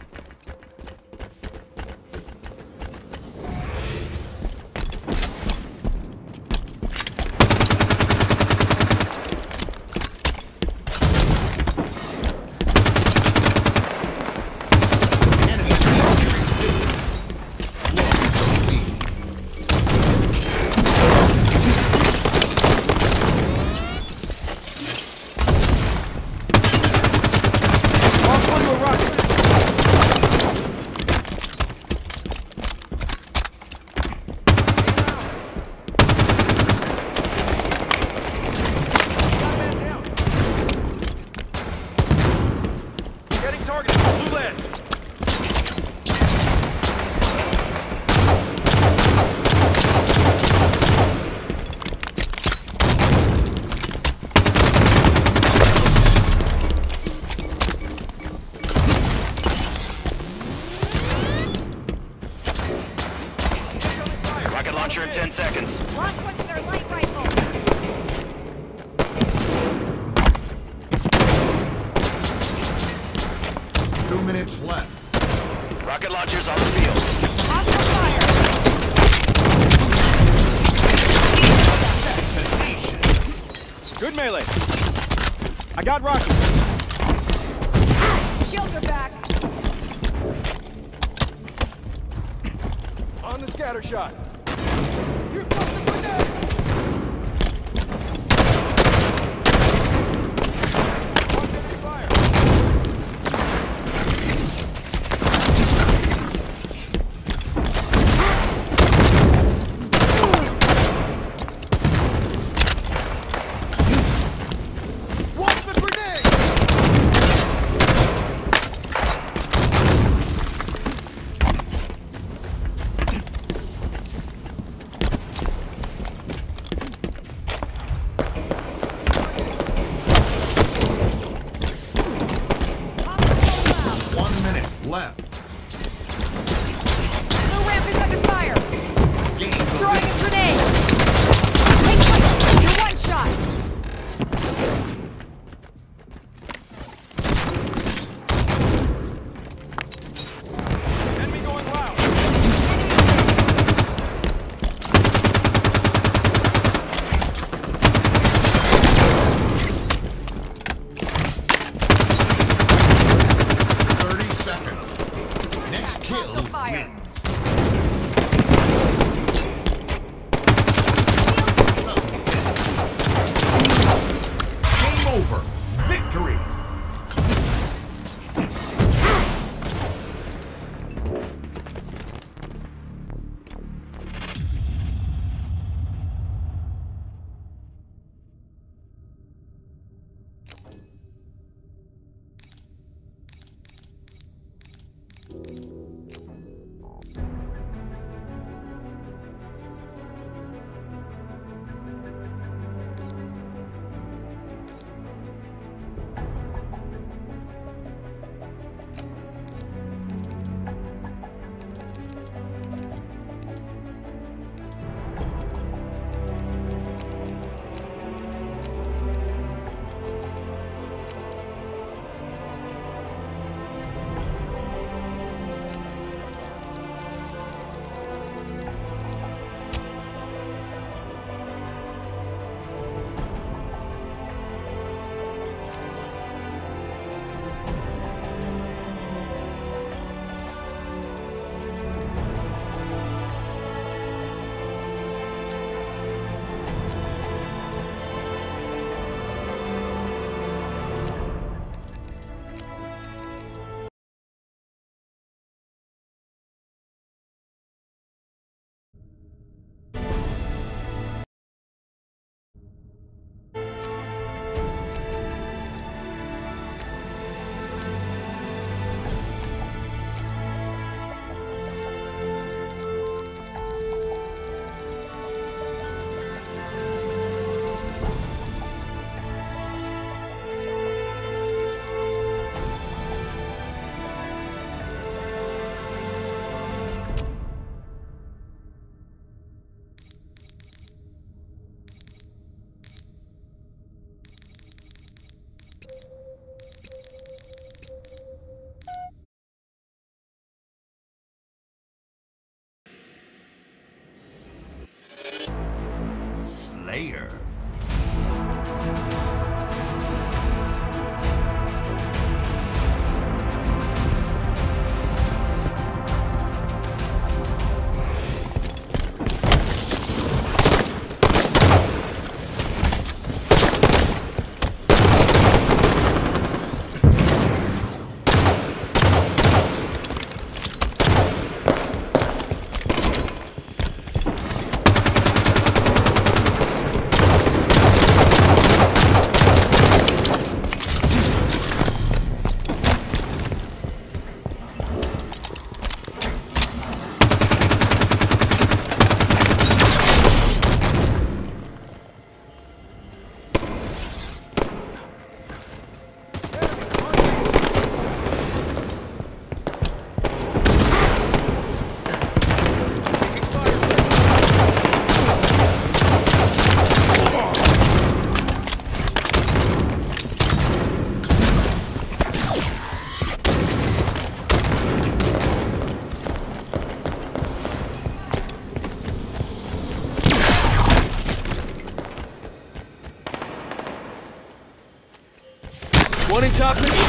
One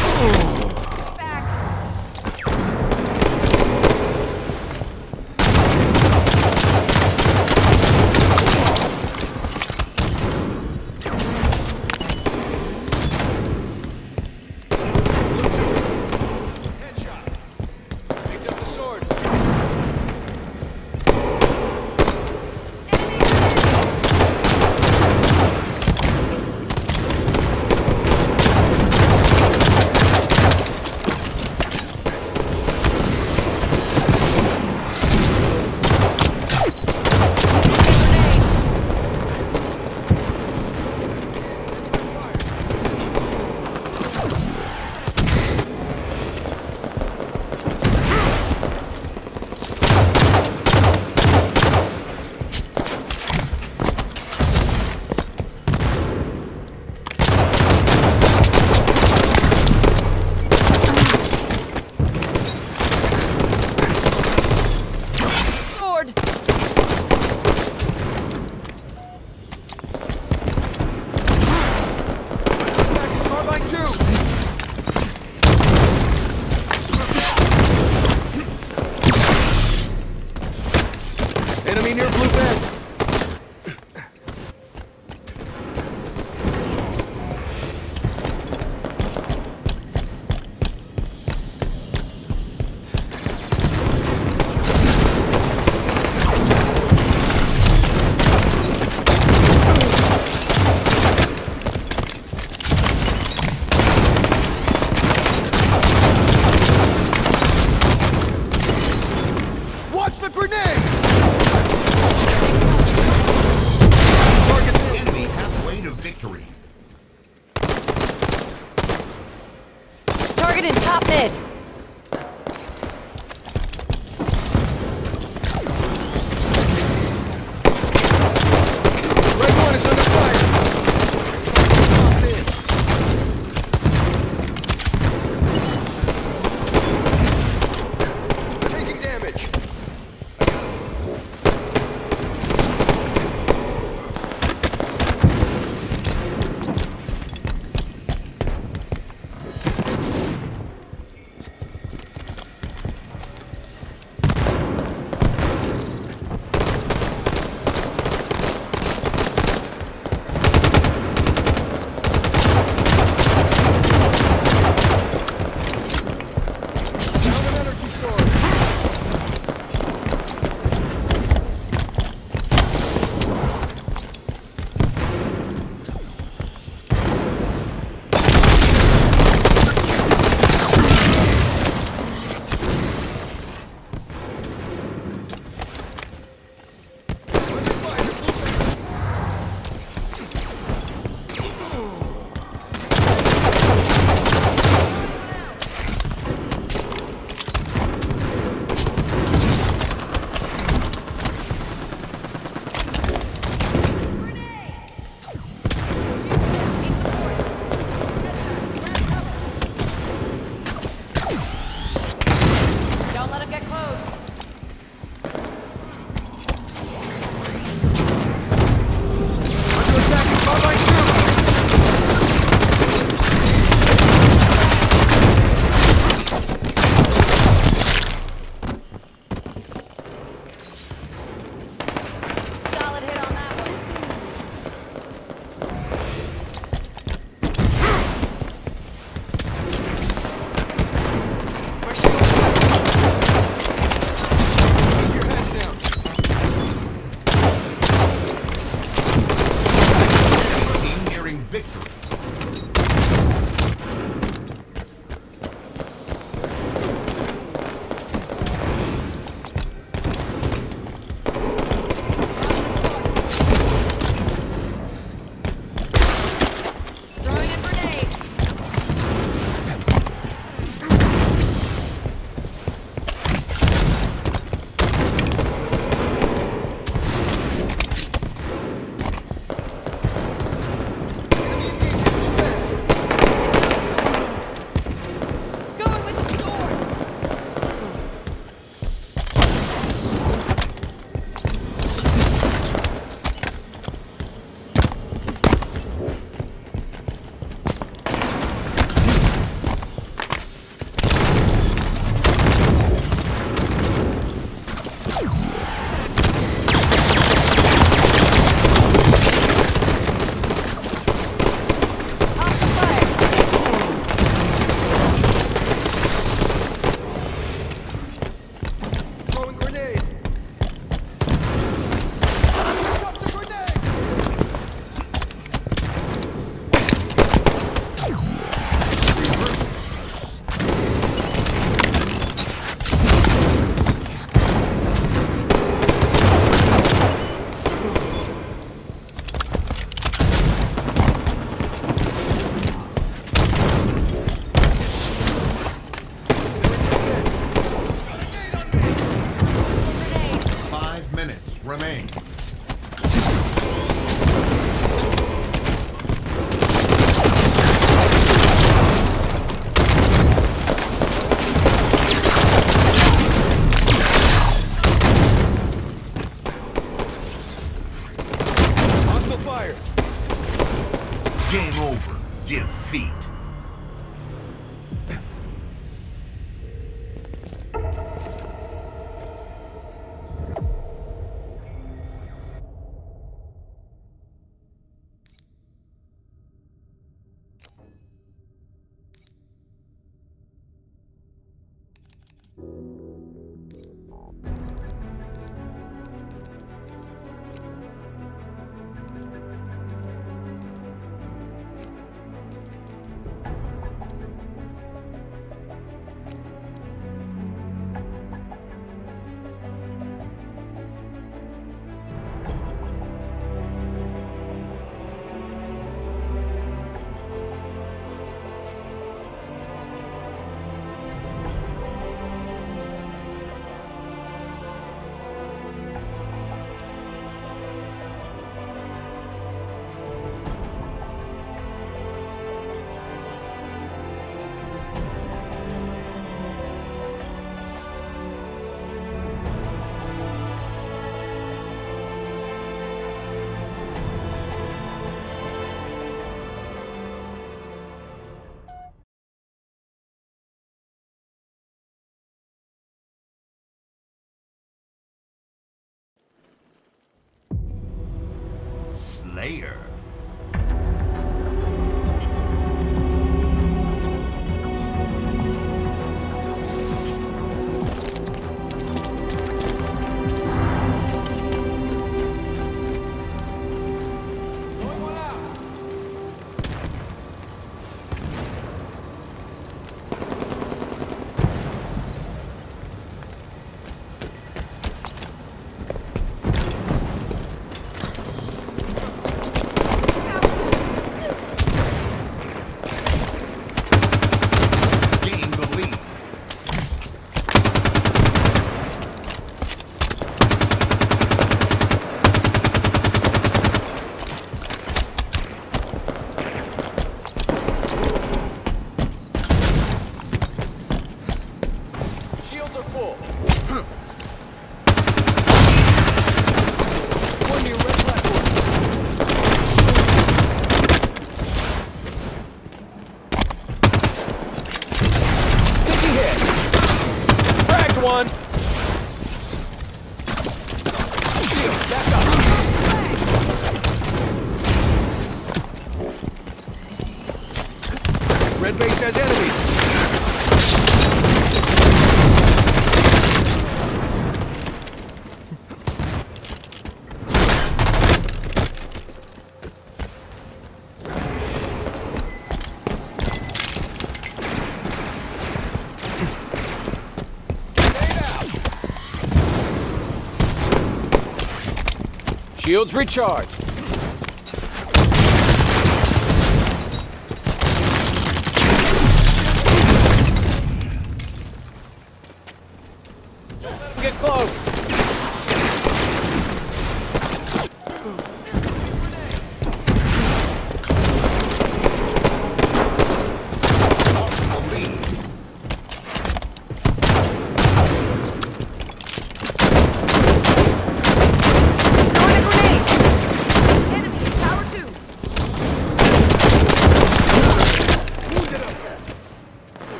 Shields recharged.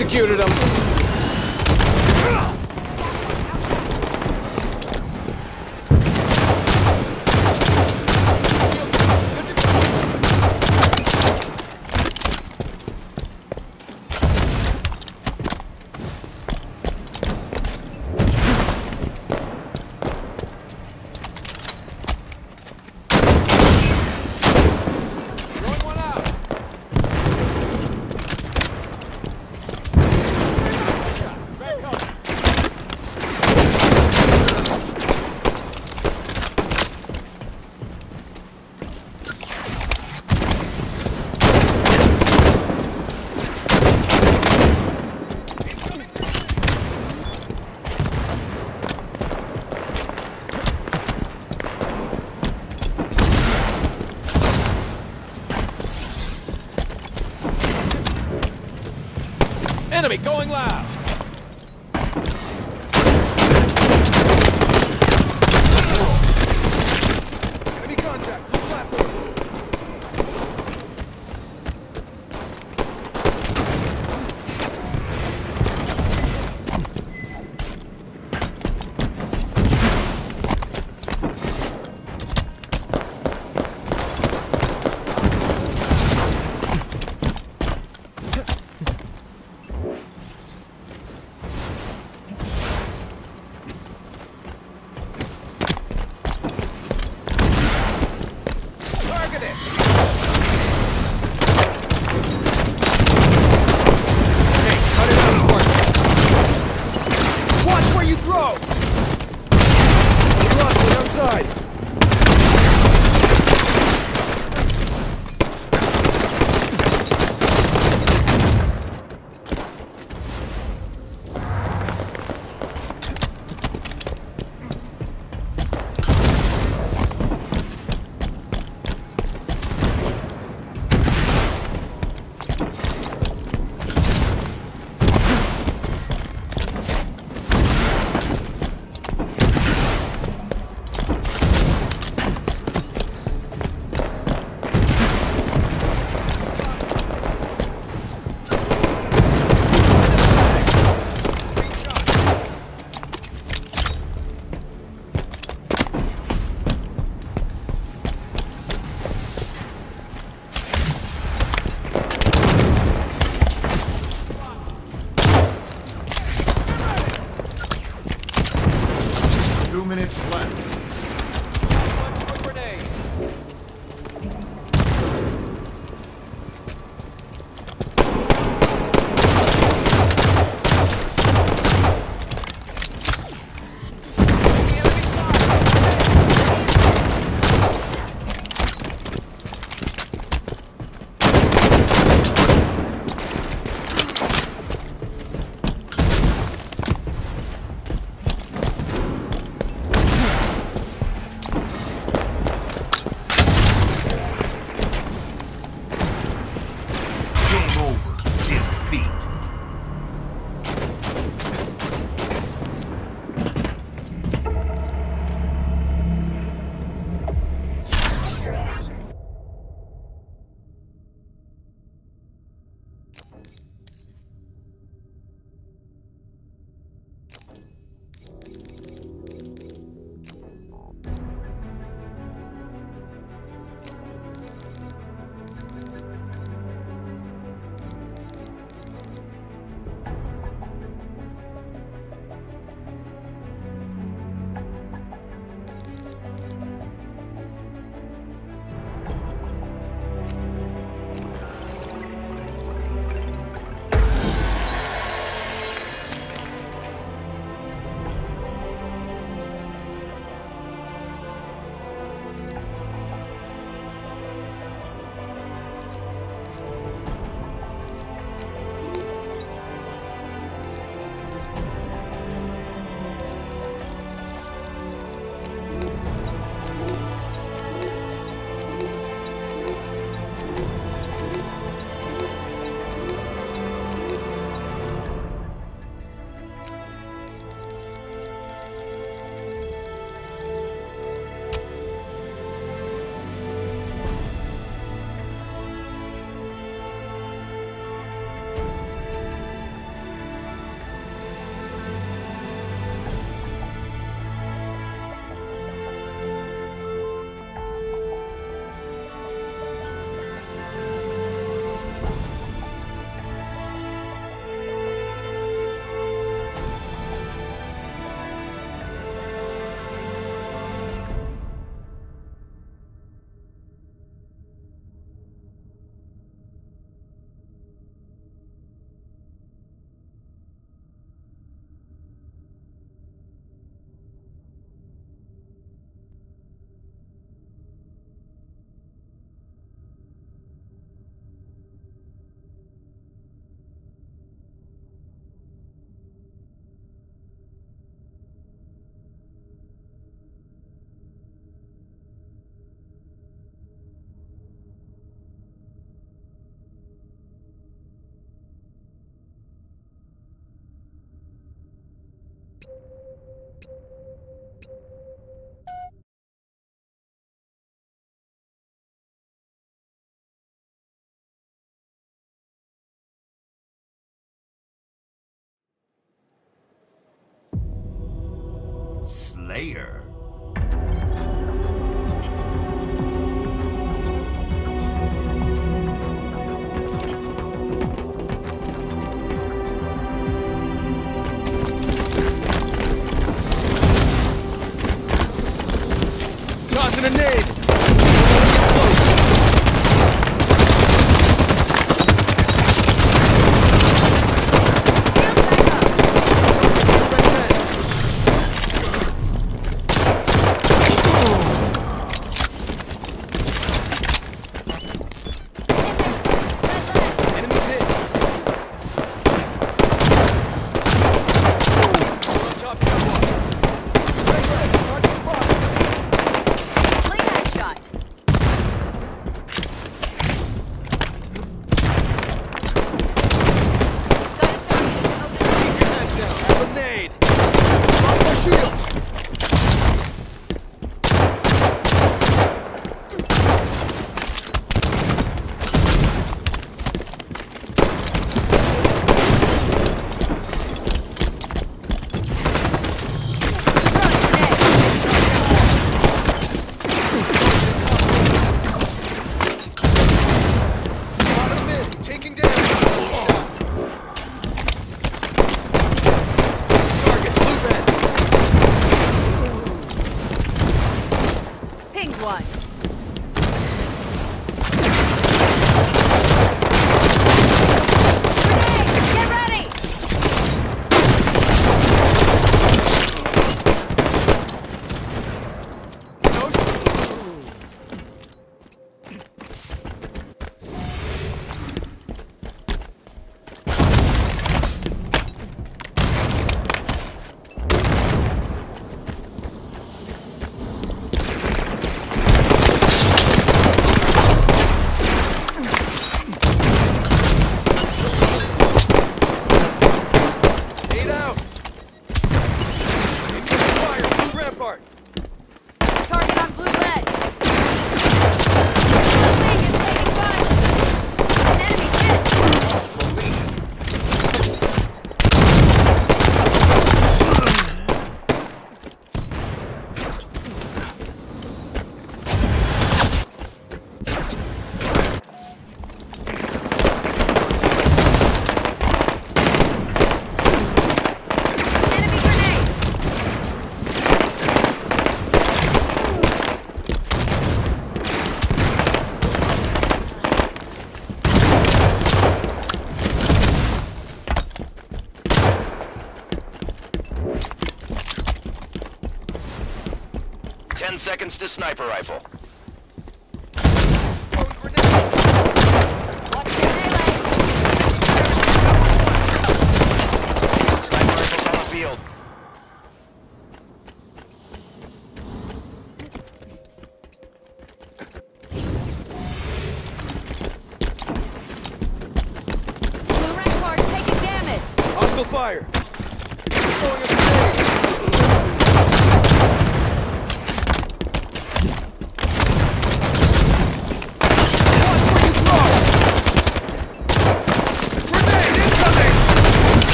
Executed him. Slayer. Tossing a nade. Seconds to sniper rifle.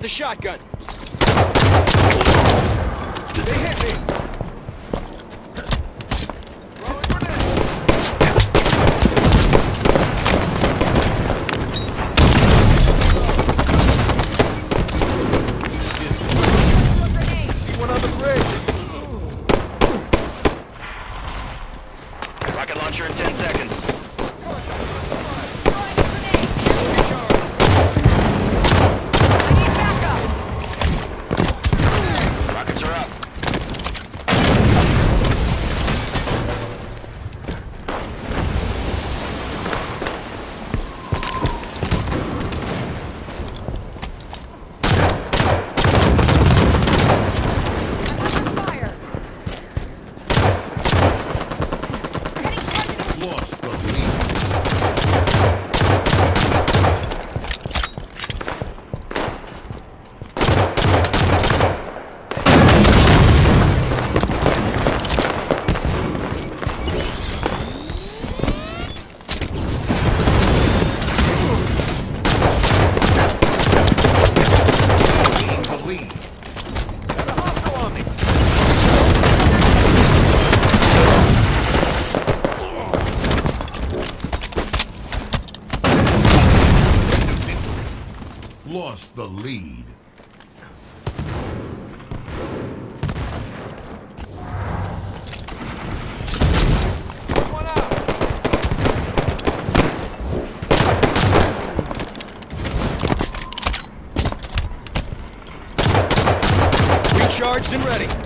The shotgun. The lead. One. Recharged and ready.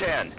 10.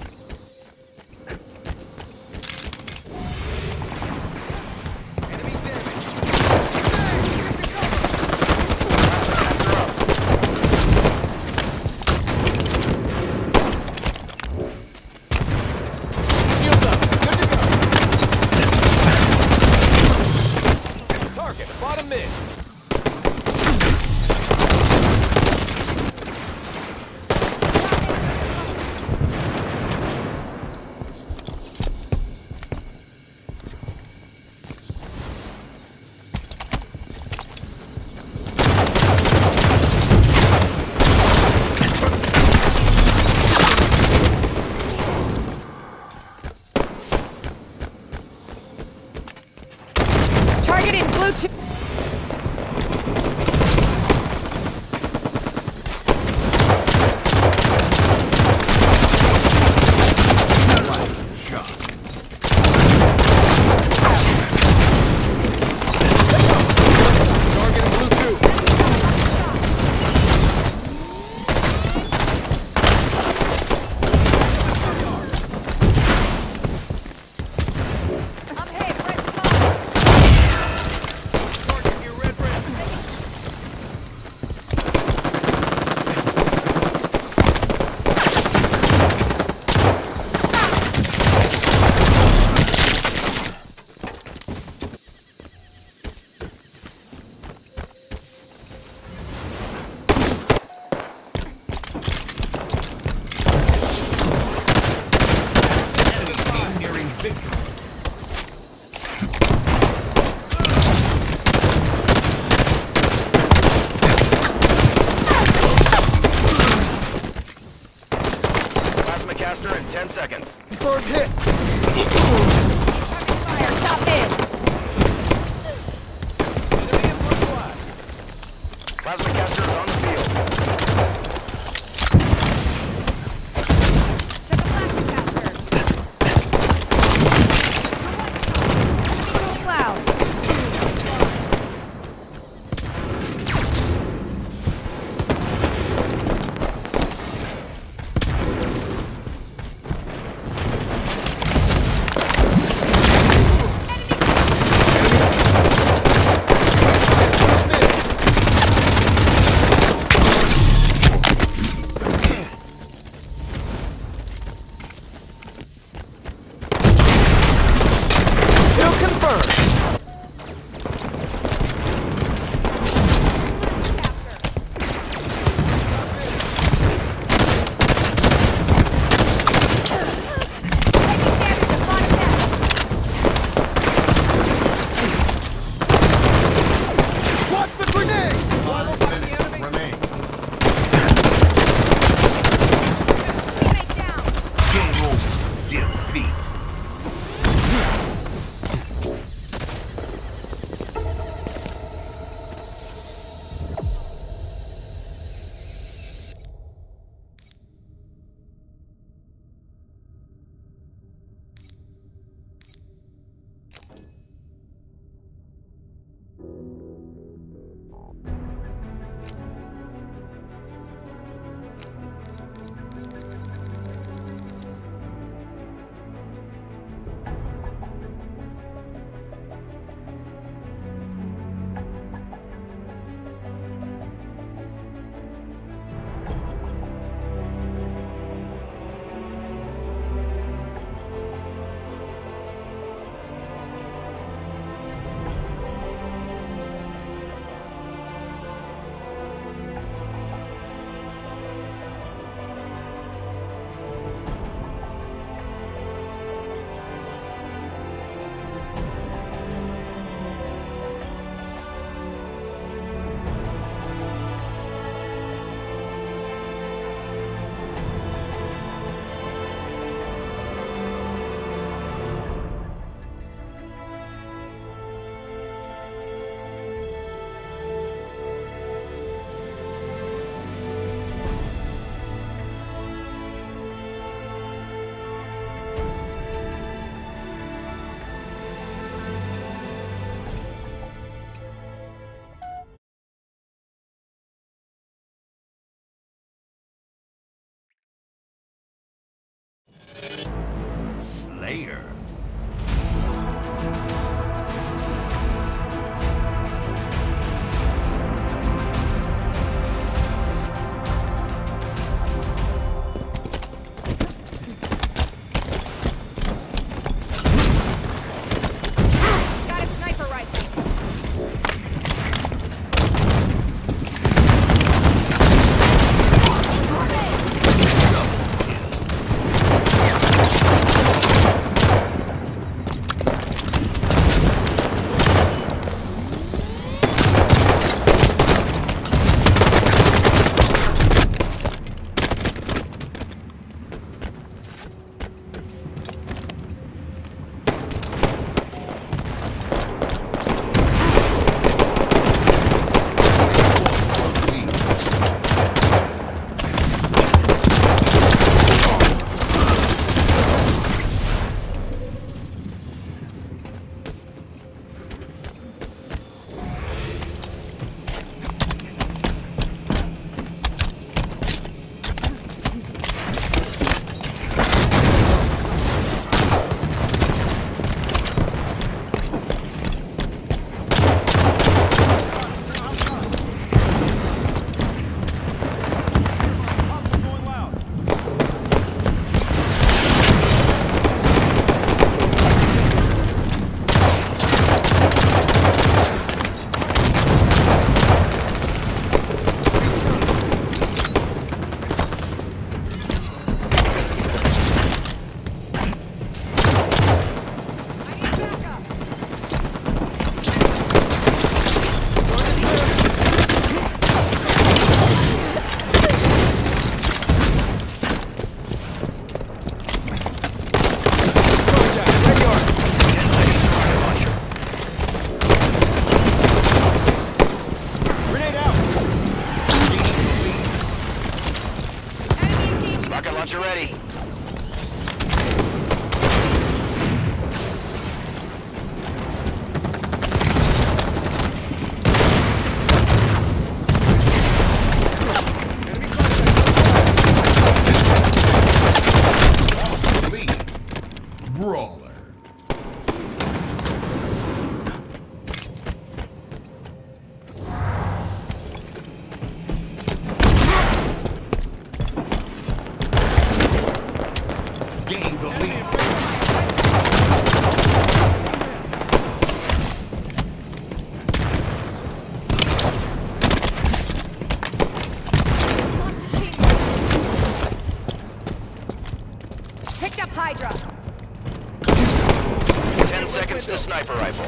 Sniper rifle.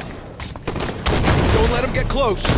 Don't let him get close.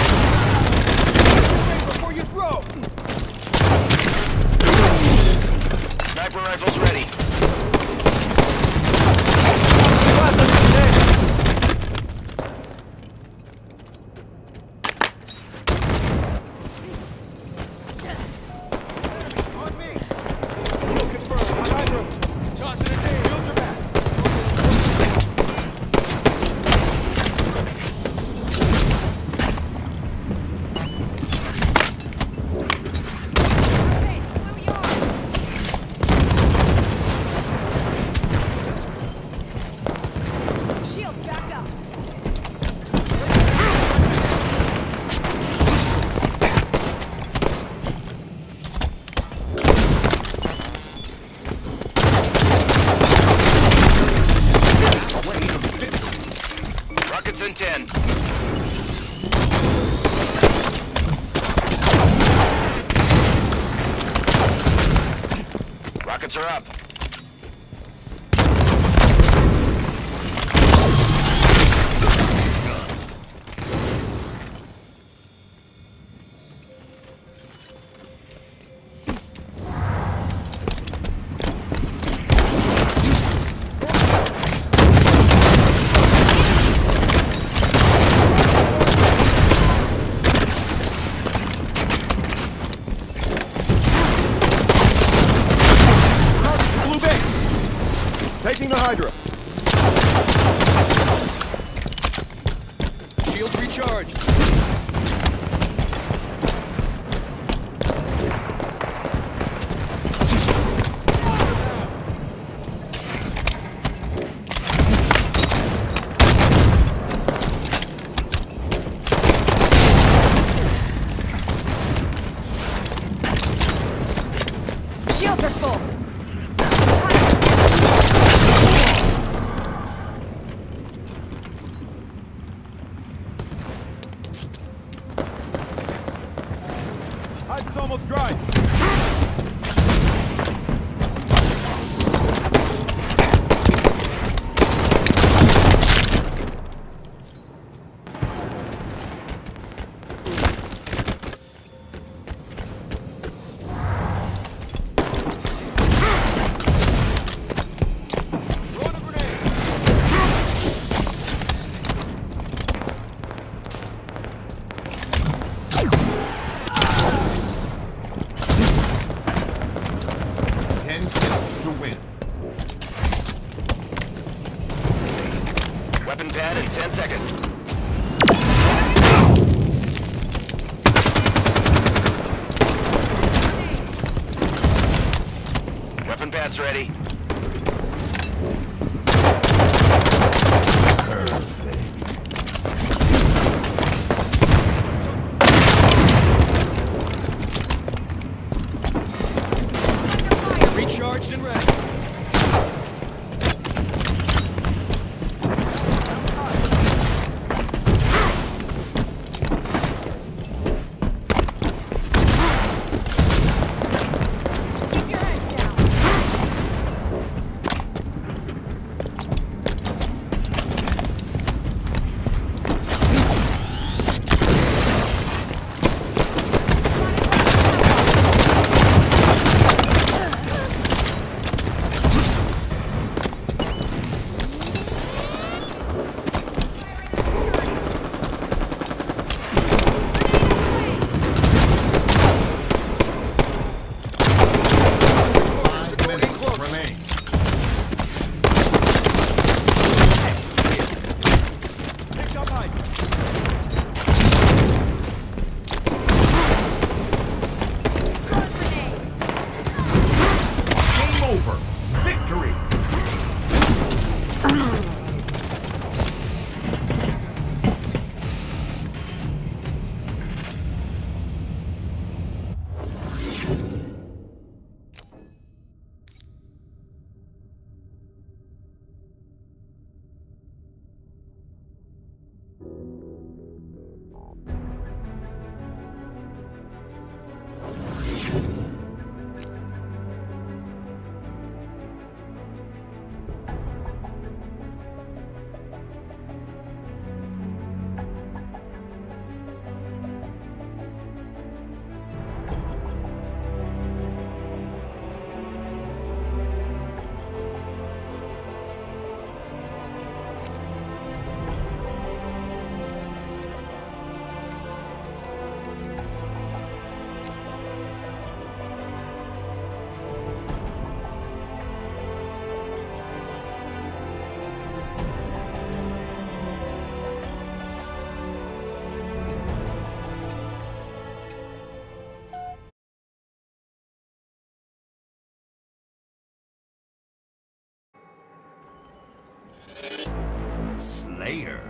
Slayer.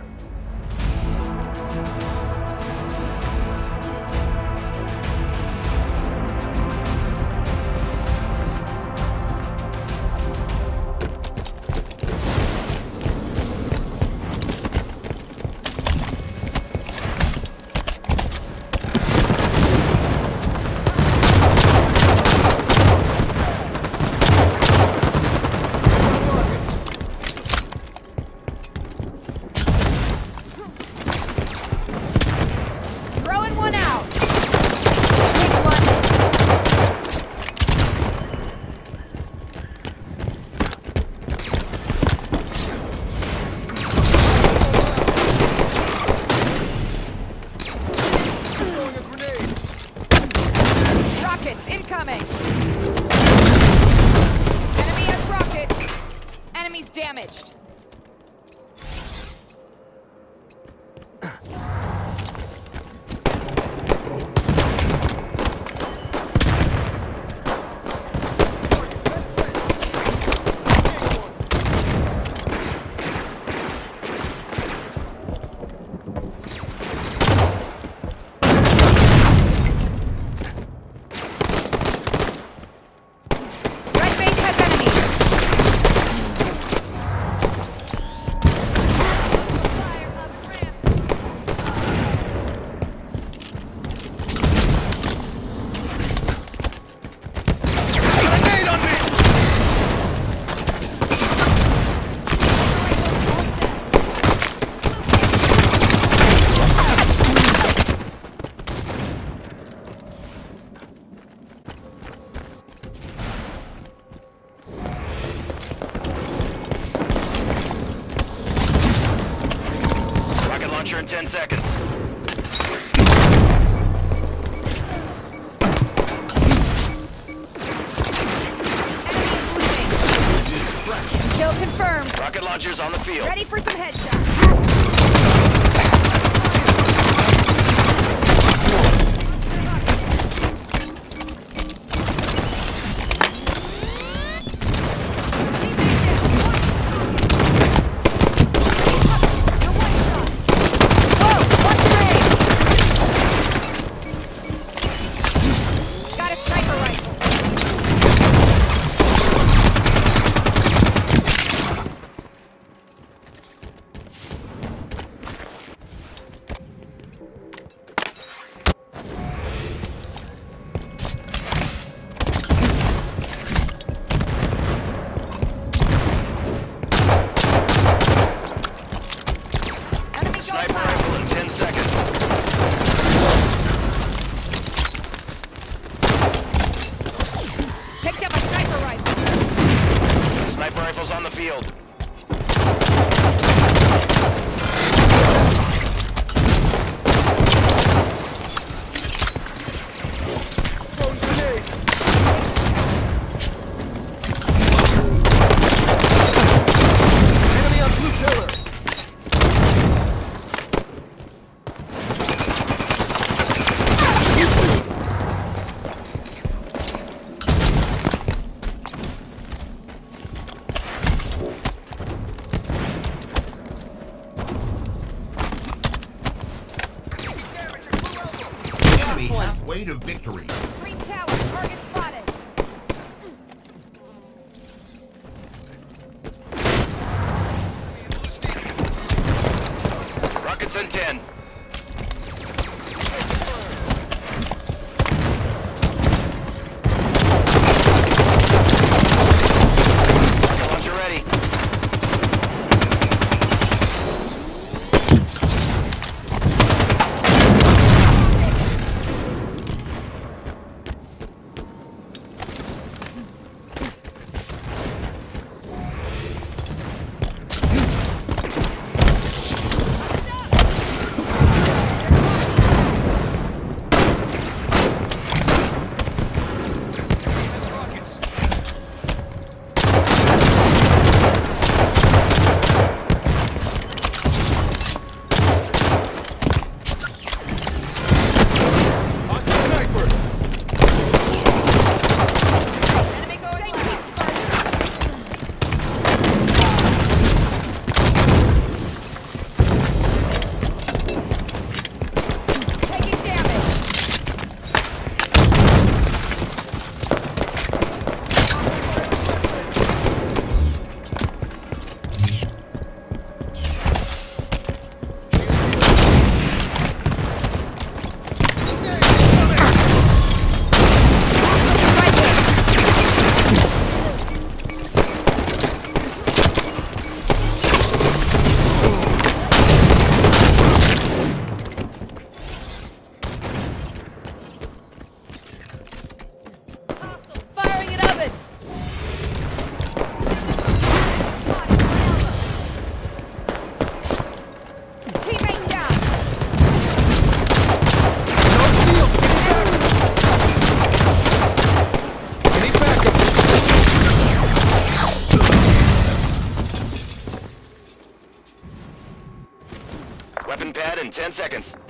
Seconds.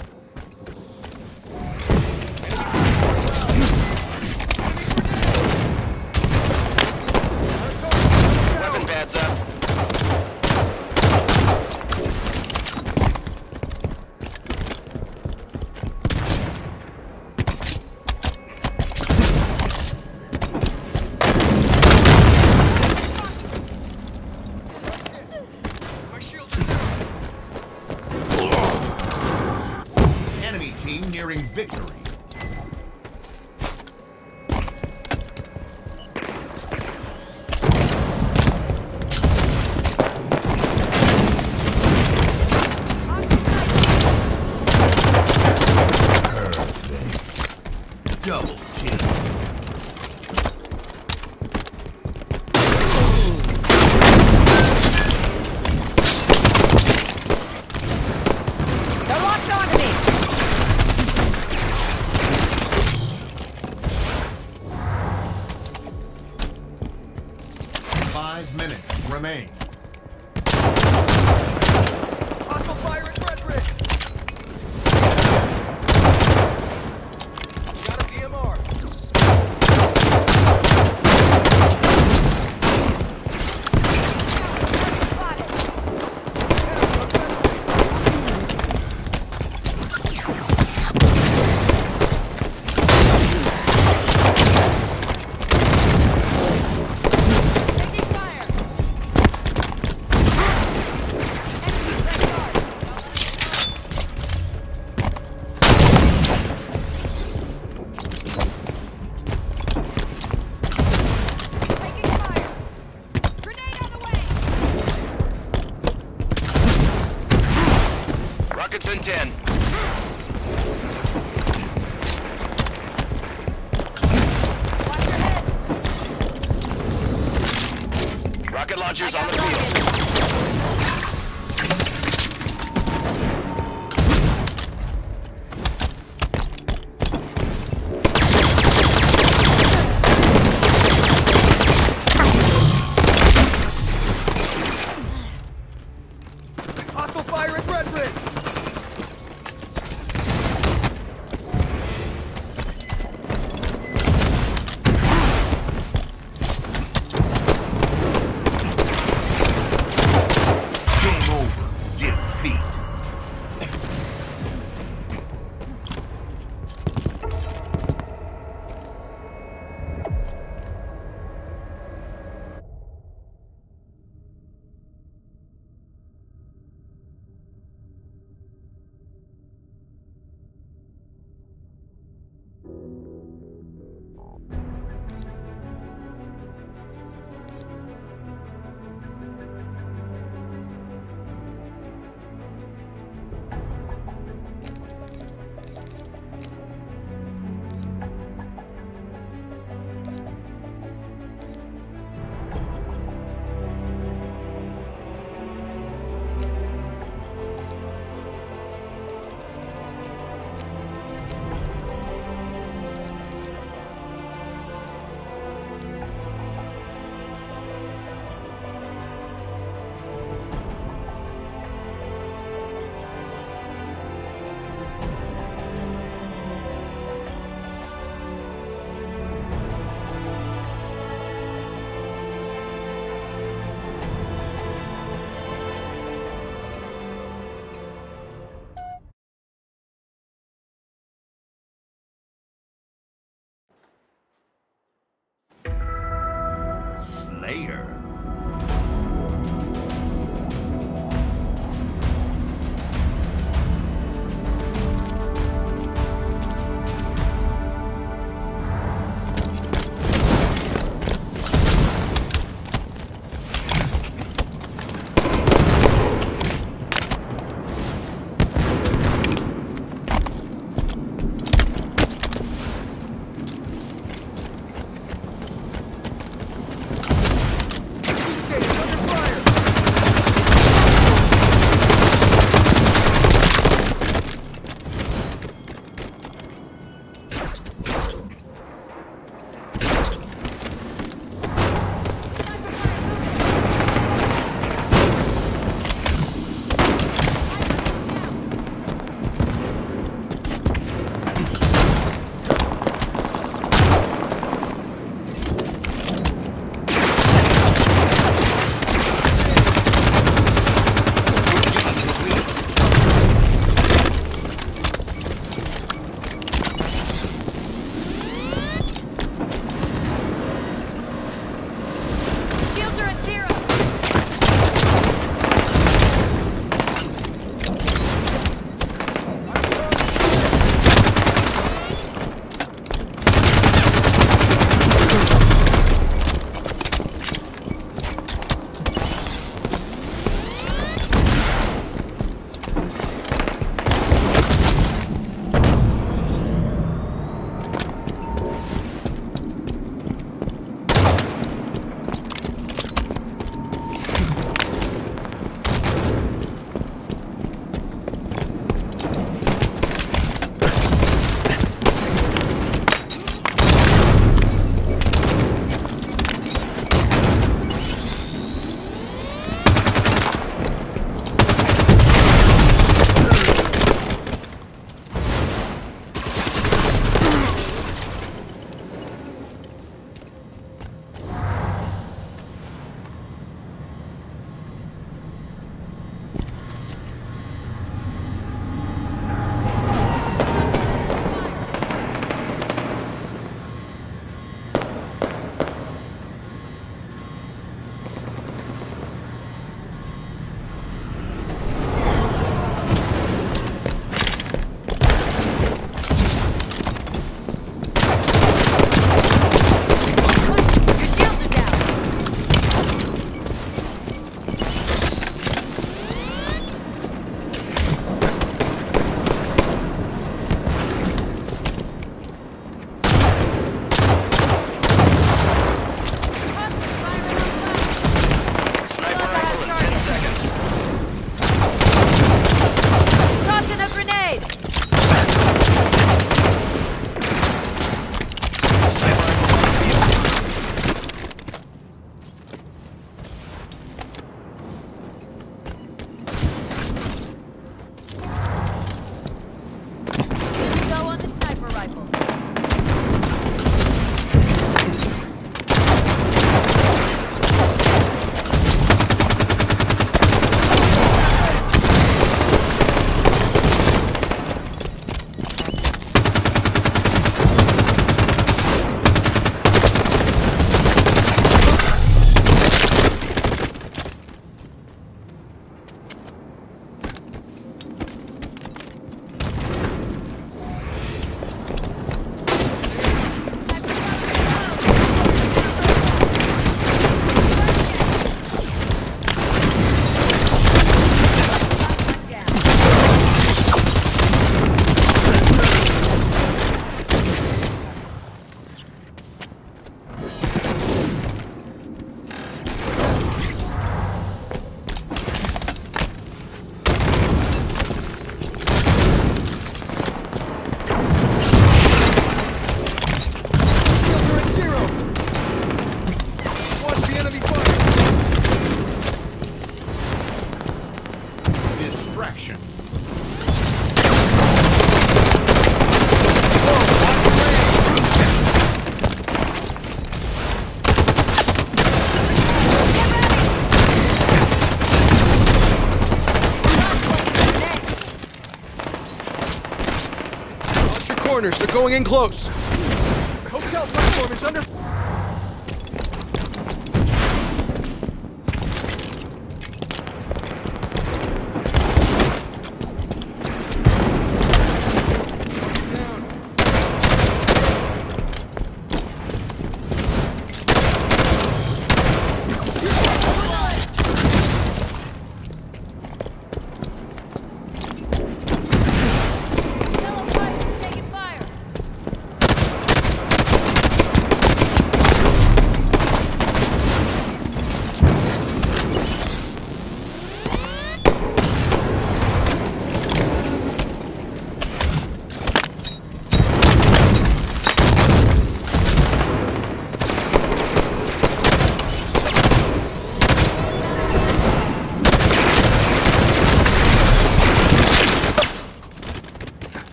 In 10. corners. They're going in close. Hotel platform is under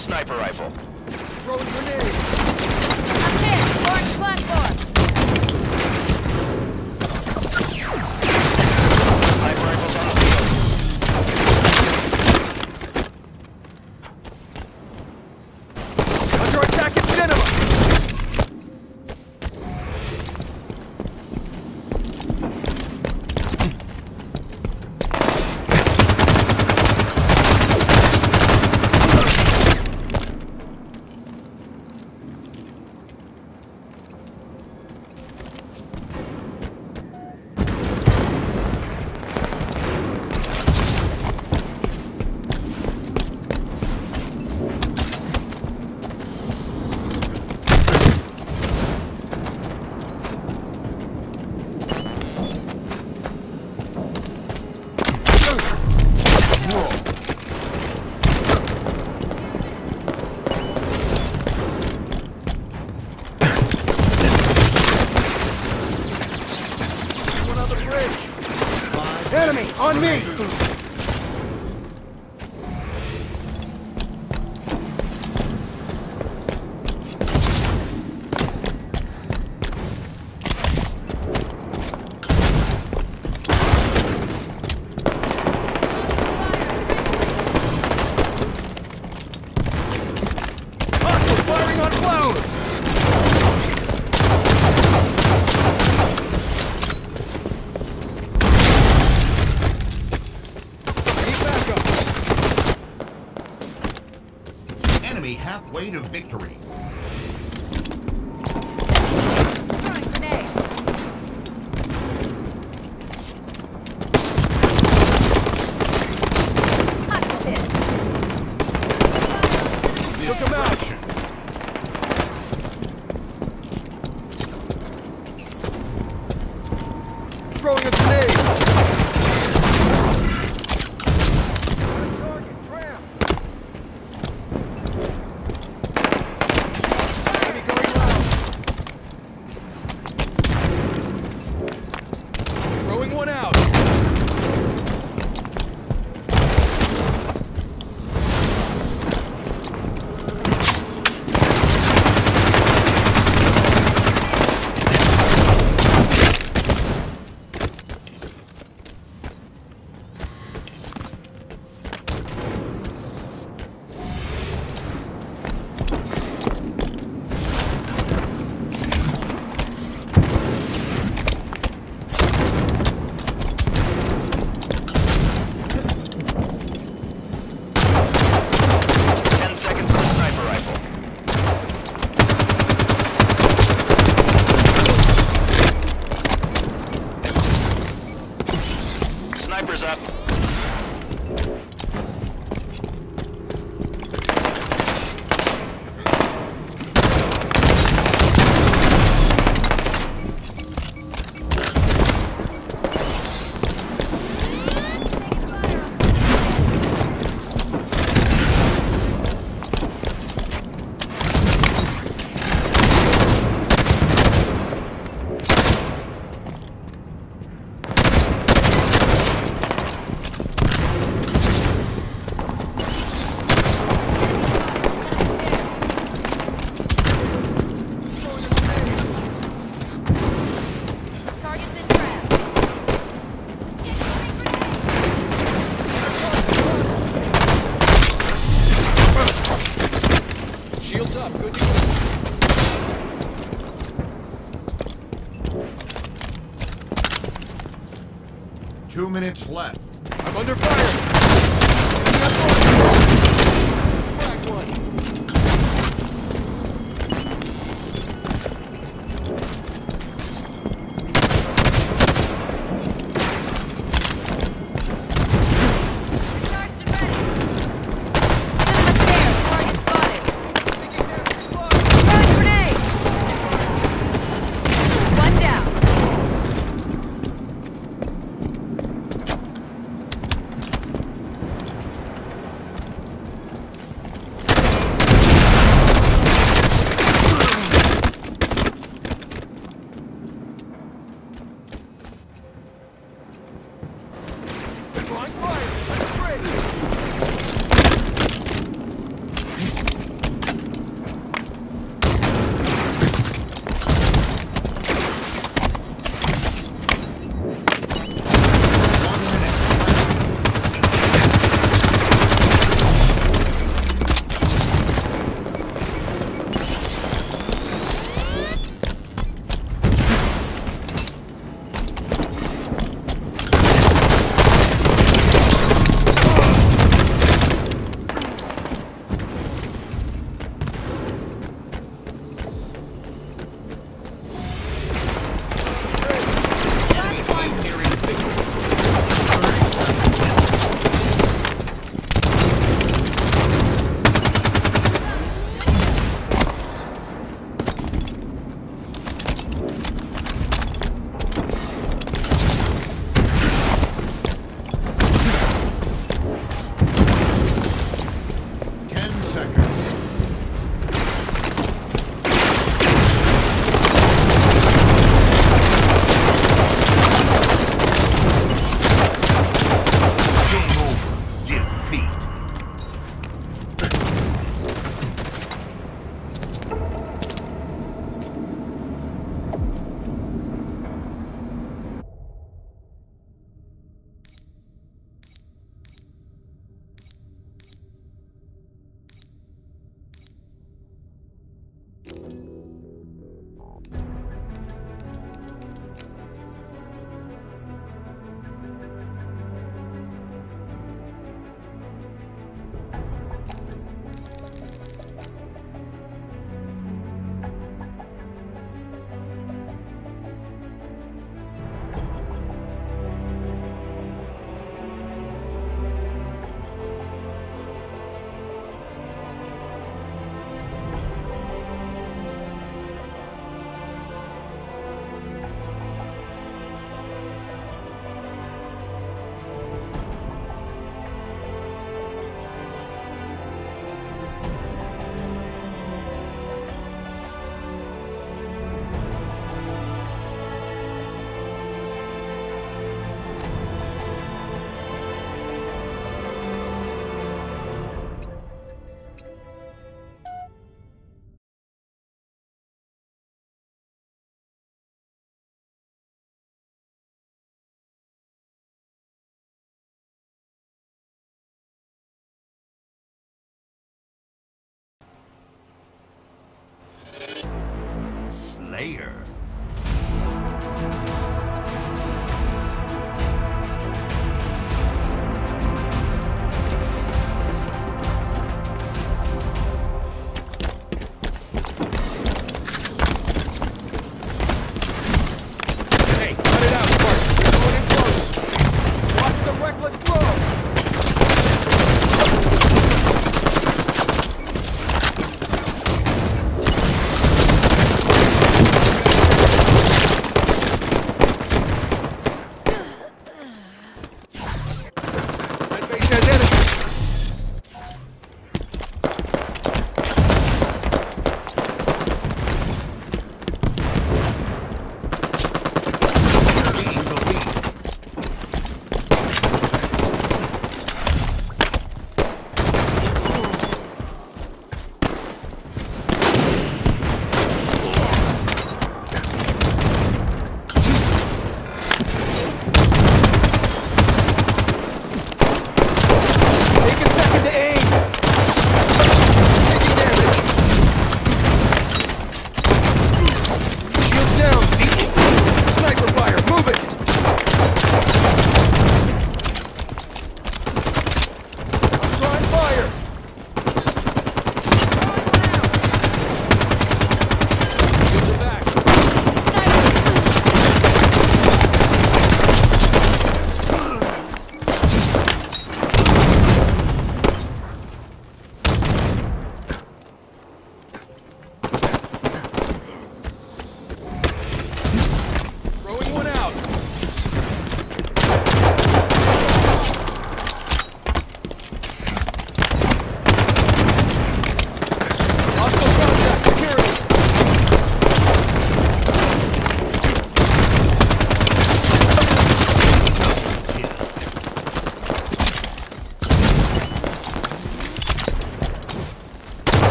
sniper rifle. Two minutes left.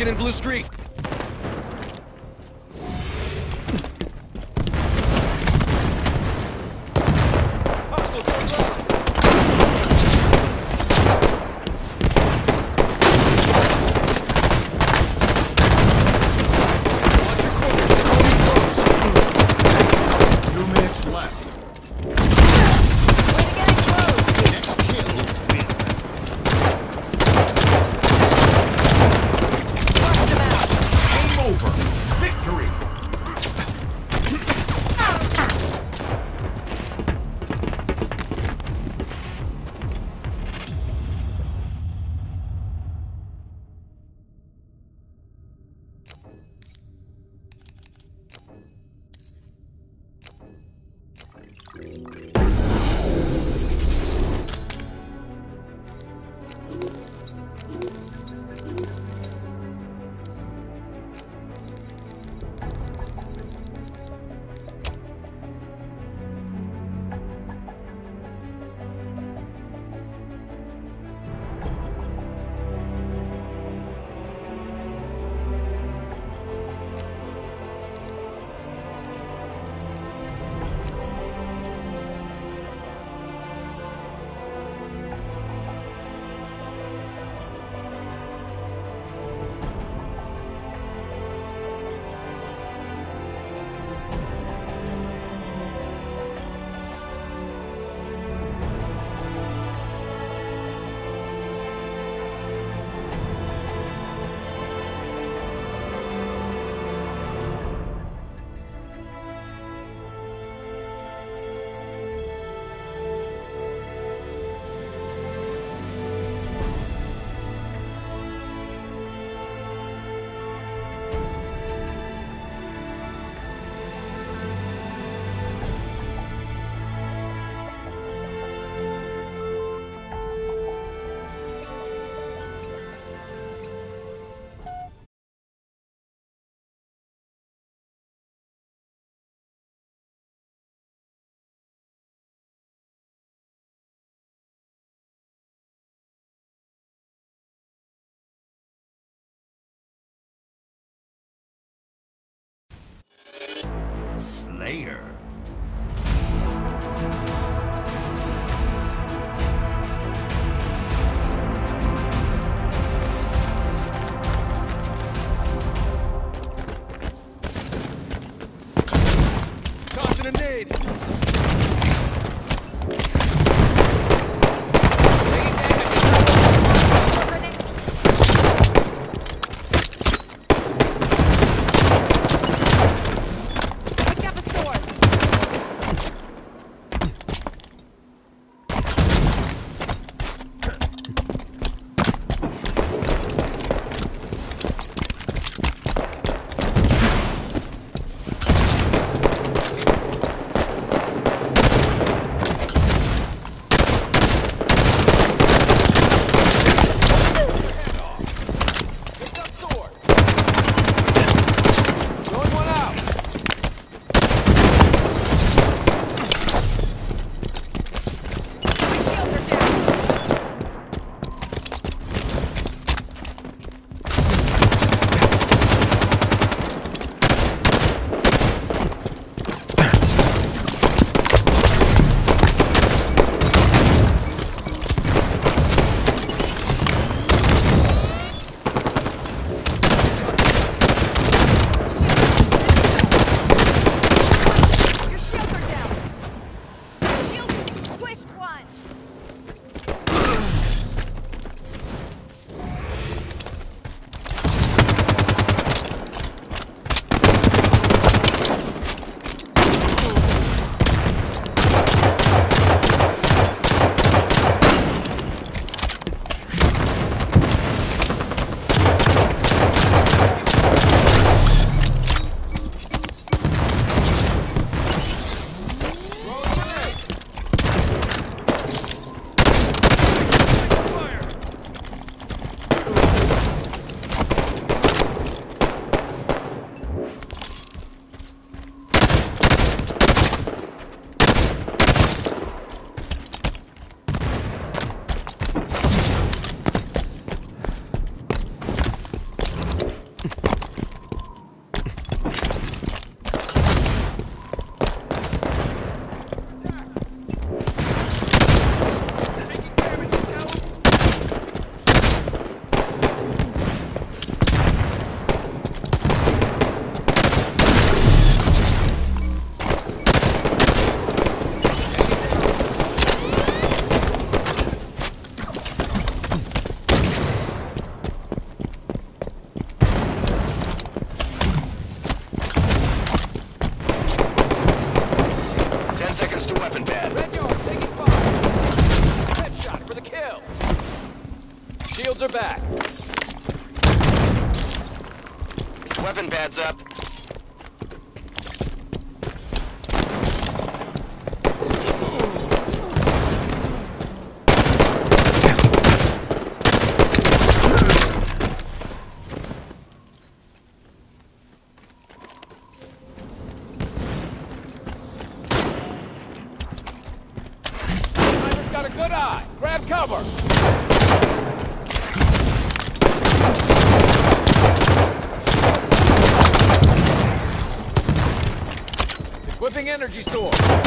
Target in Blue Street. Slayer. Pad's up. Energy sword.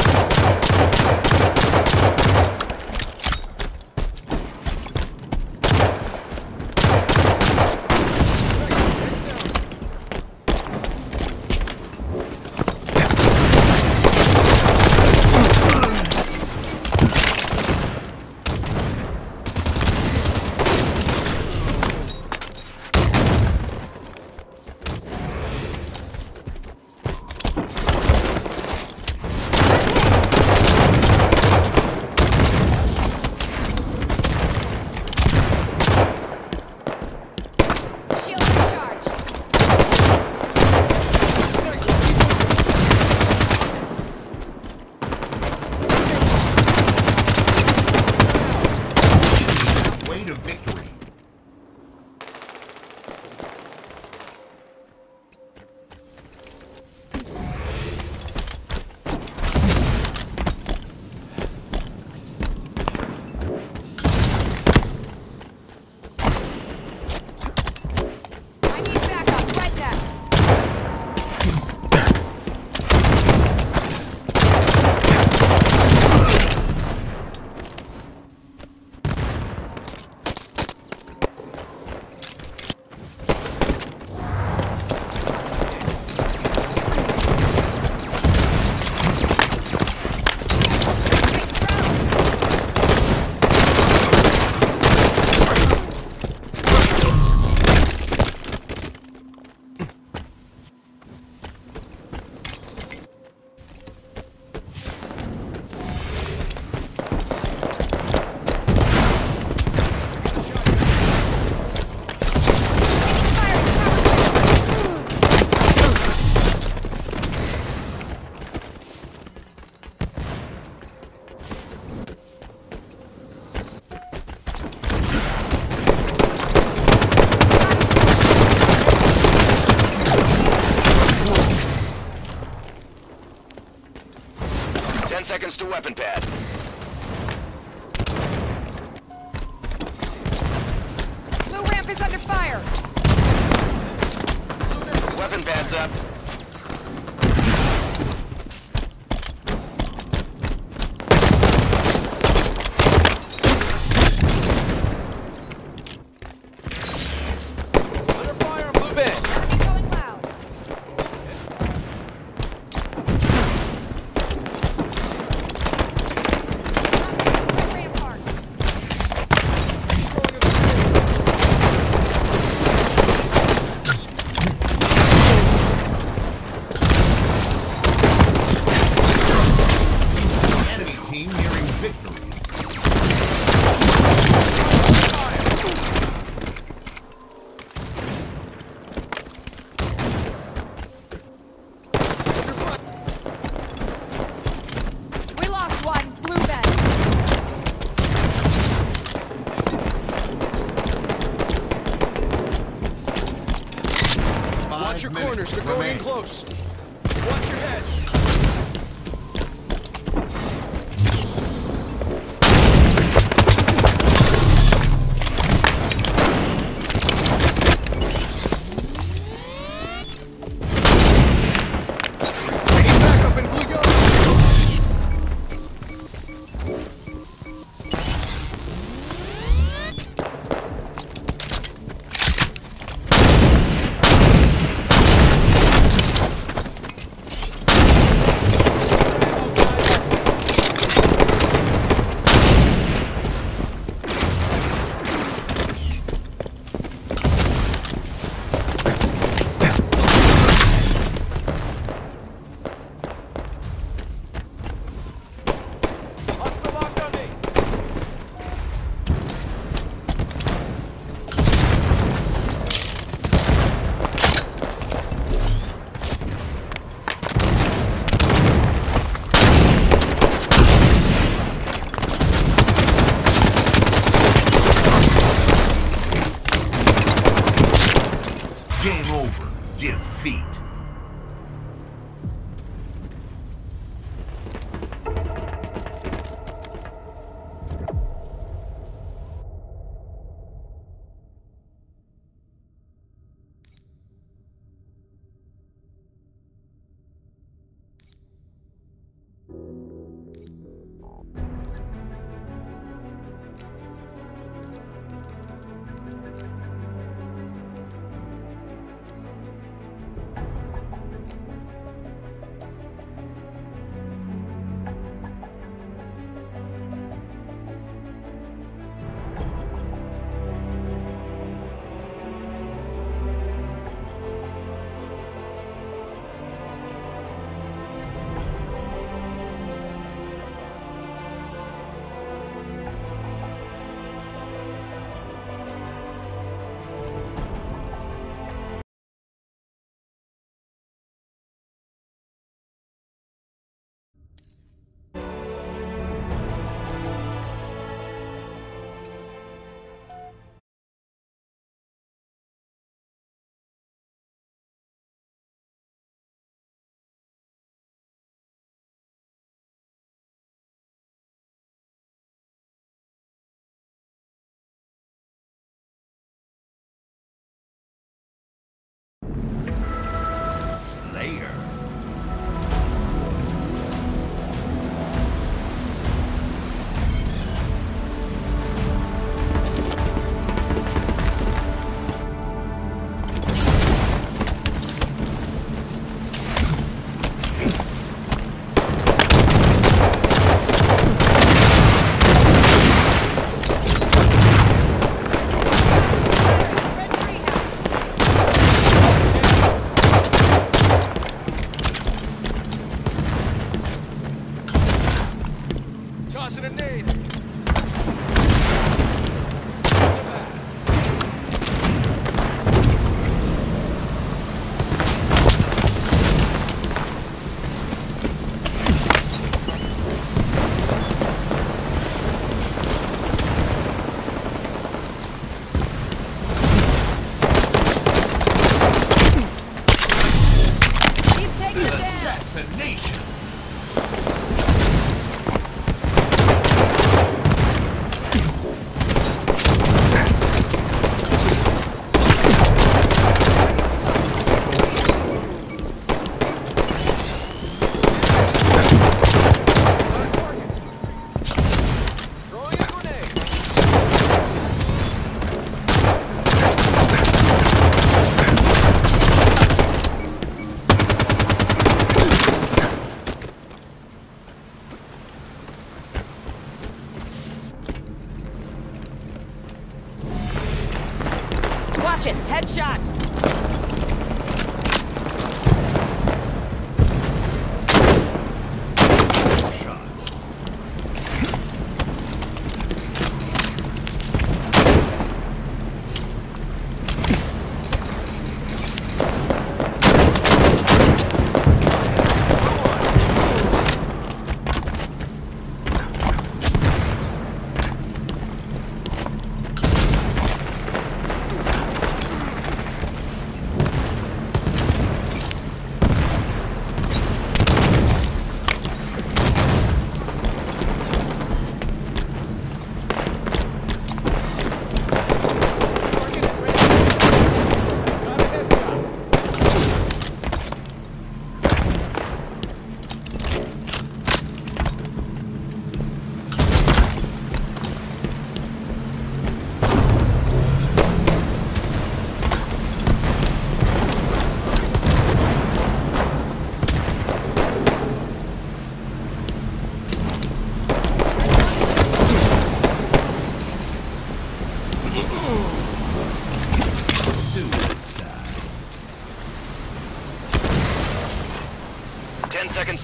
Weapon pad.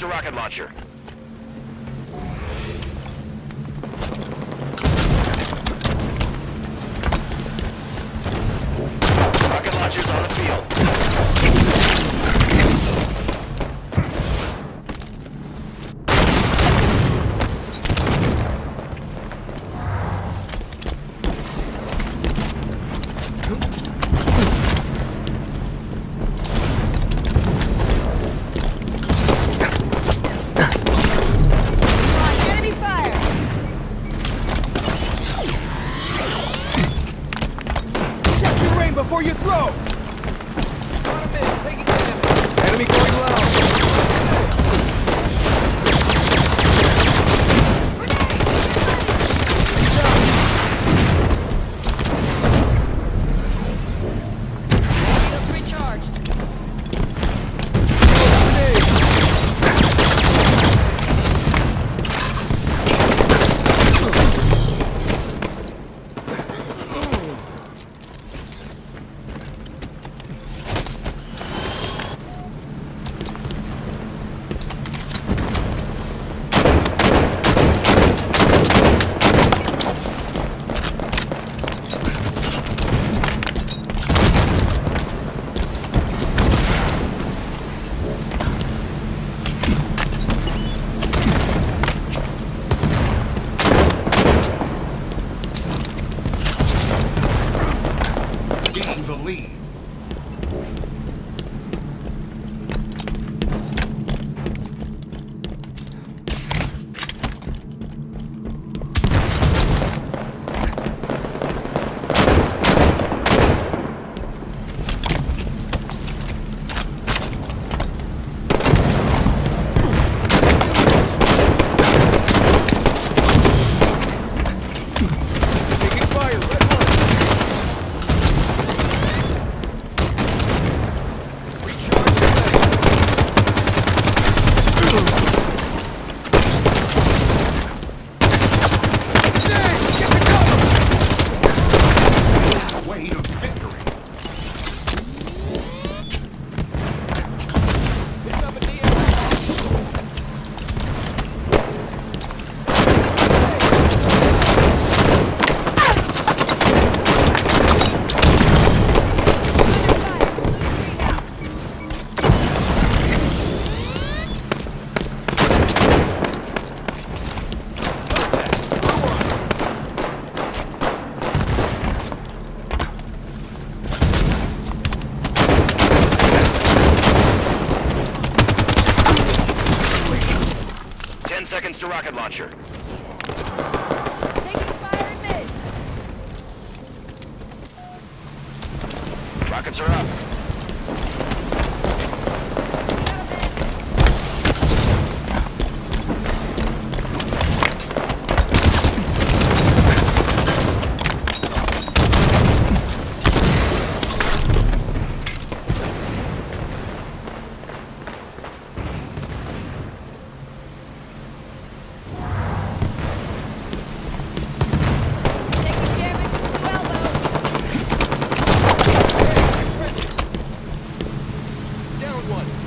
Ten rocket launcher. To rocket launcher. One.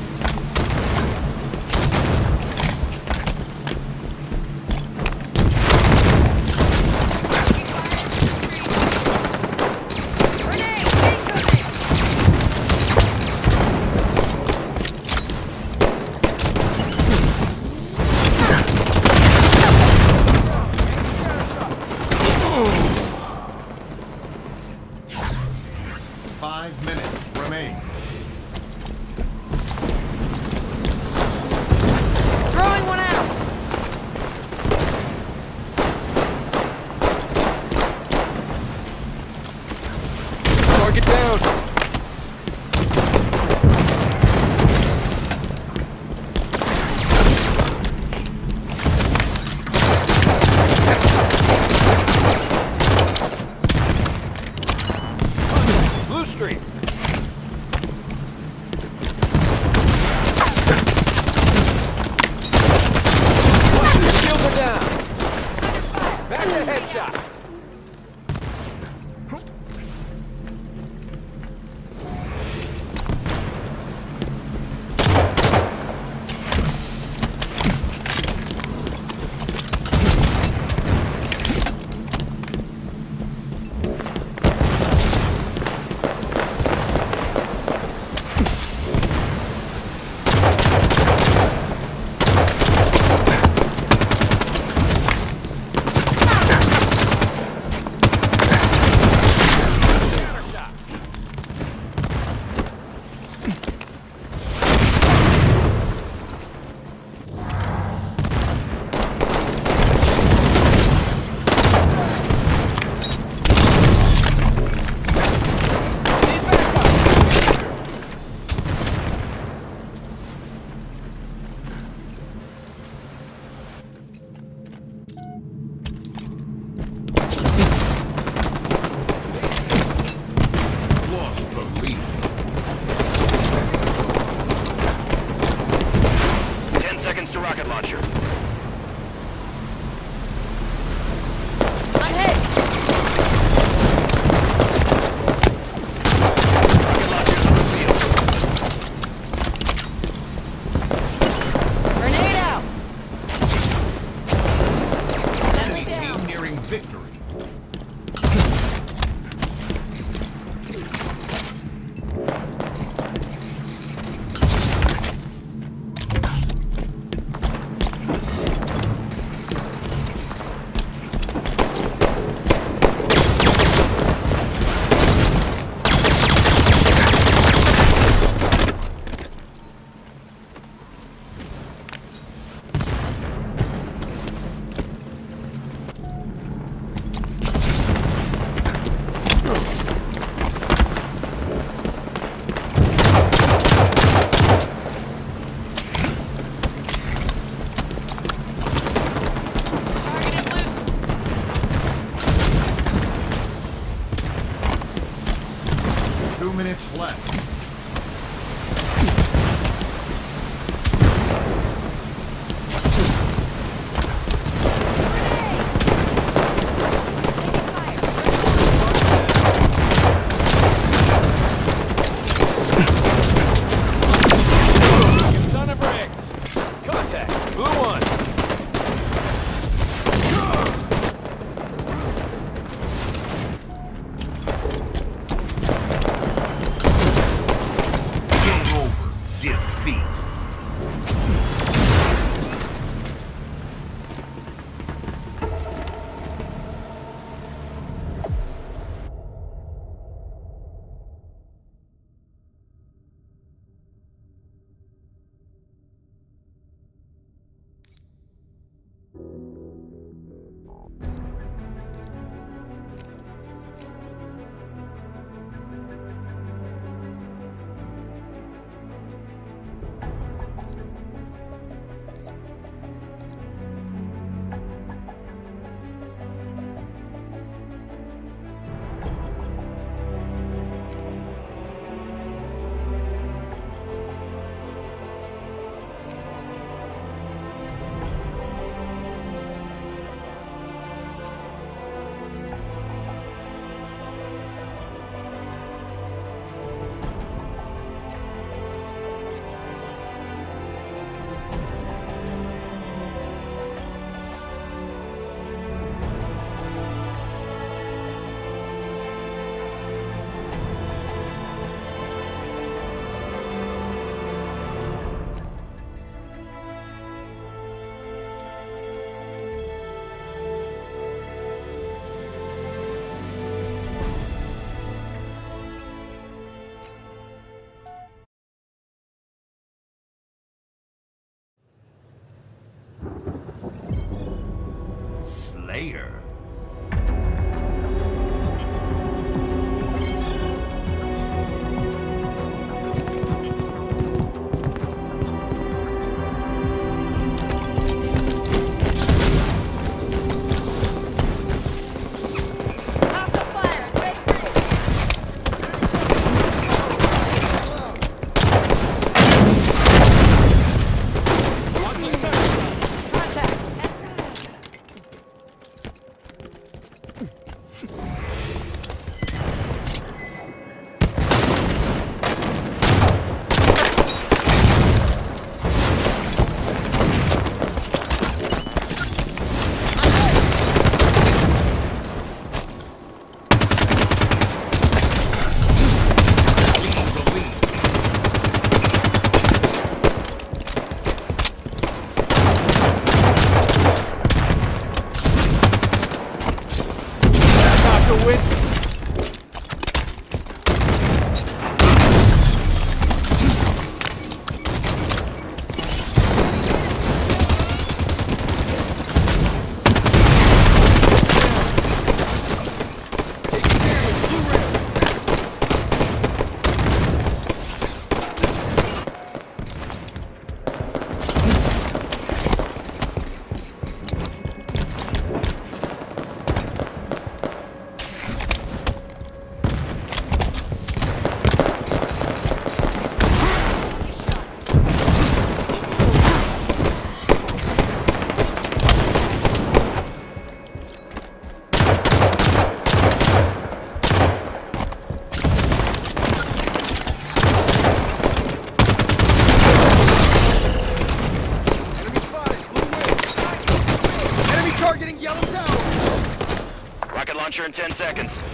In 10 seconds.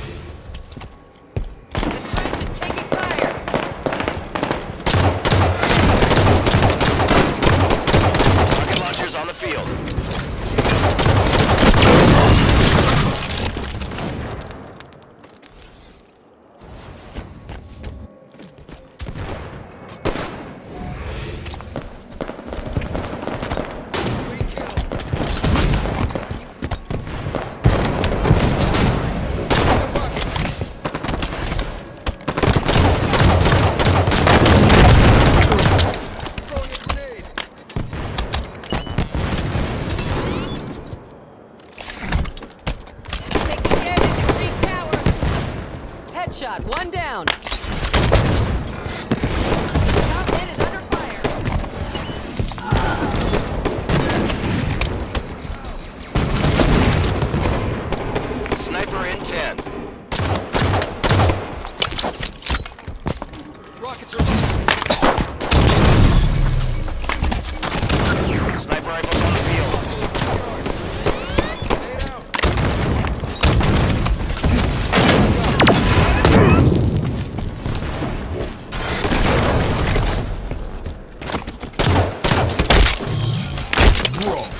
Roll.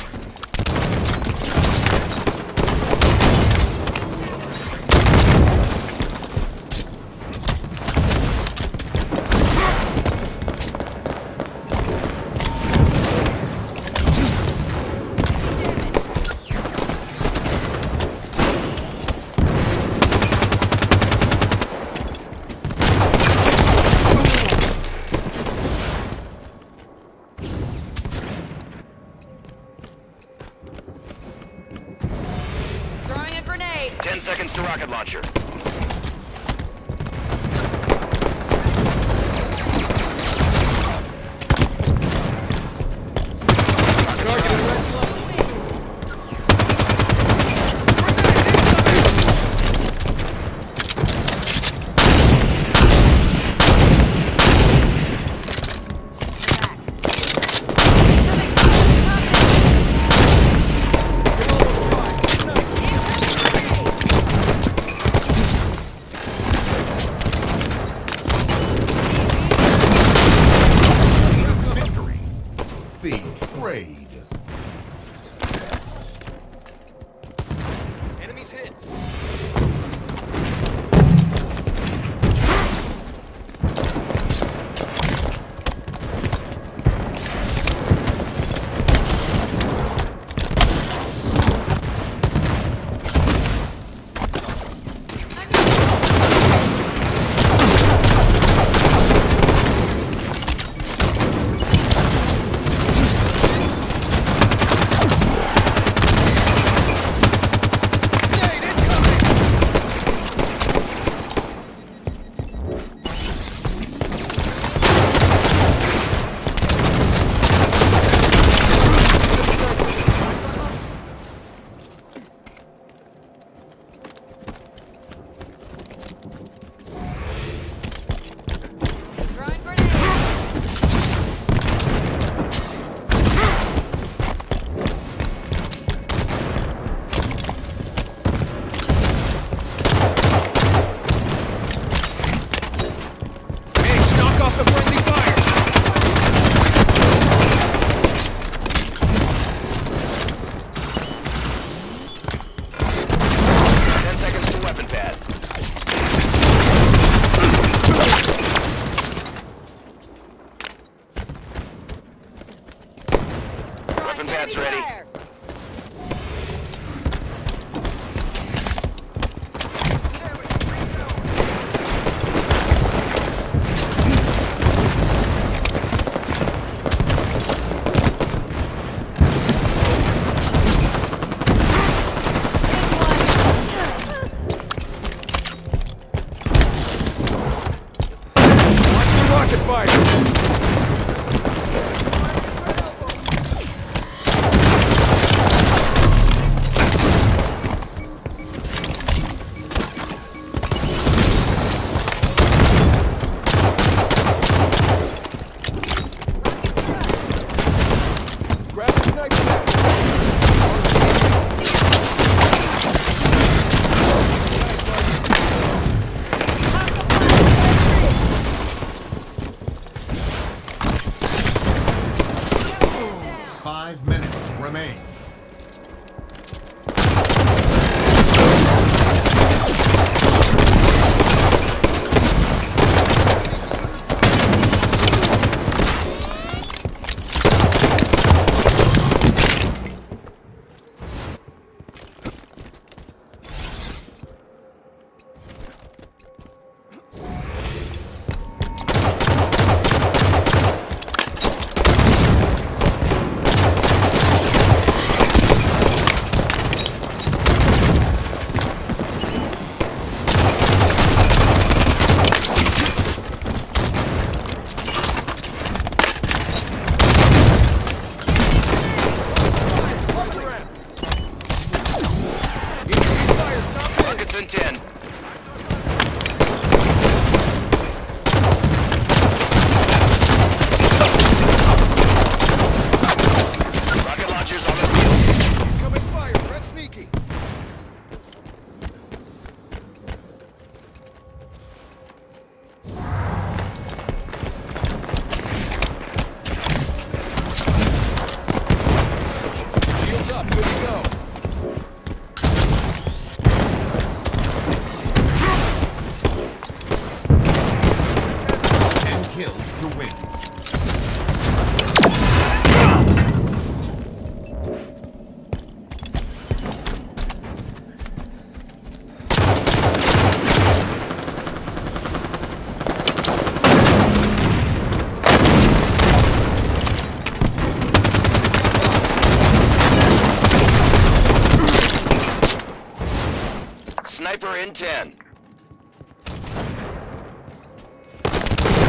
in 10.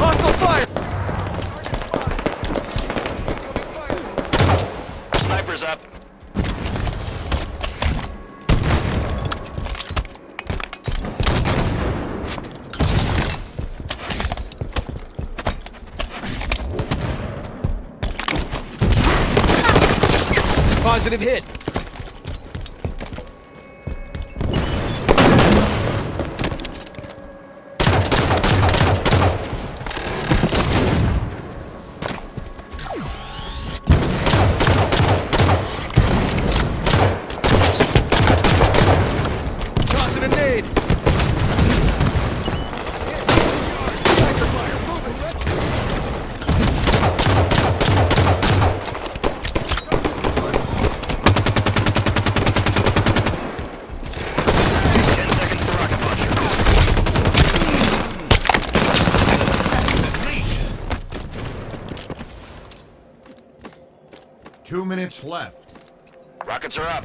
Hostile fire! Sniper's up. Positive hit. left. Rockets are up.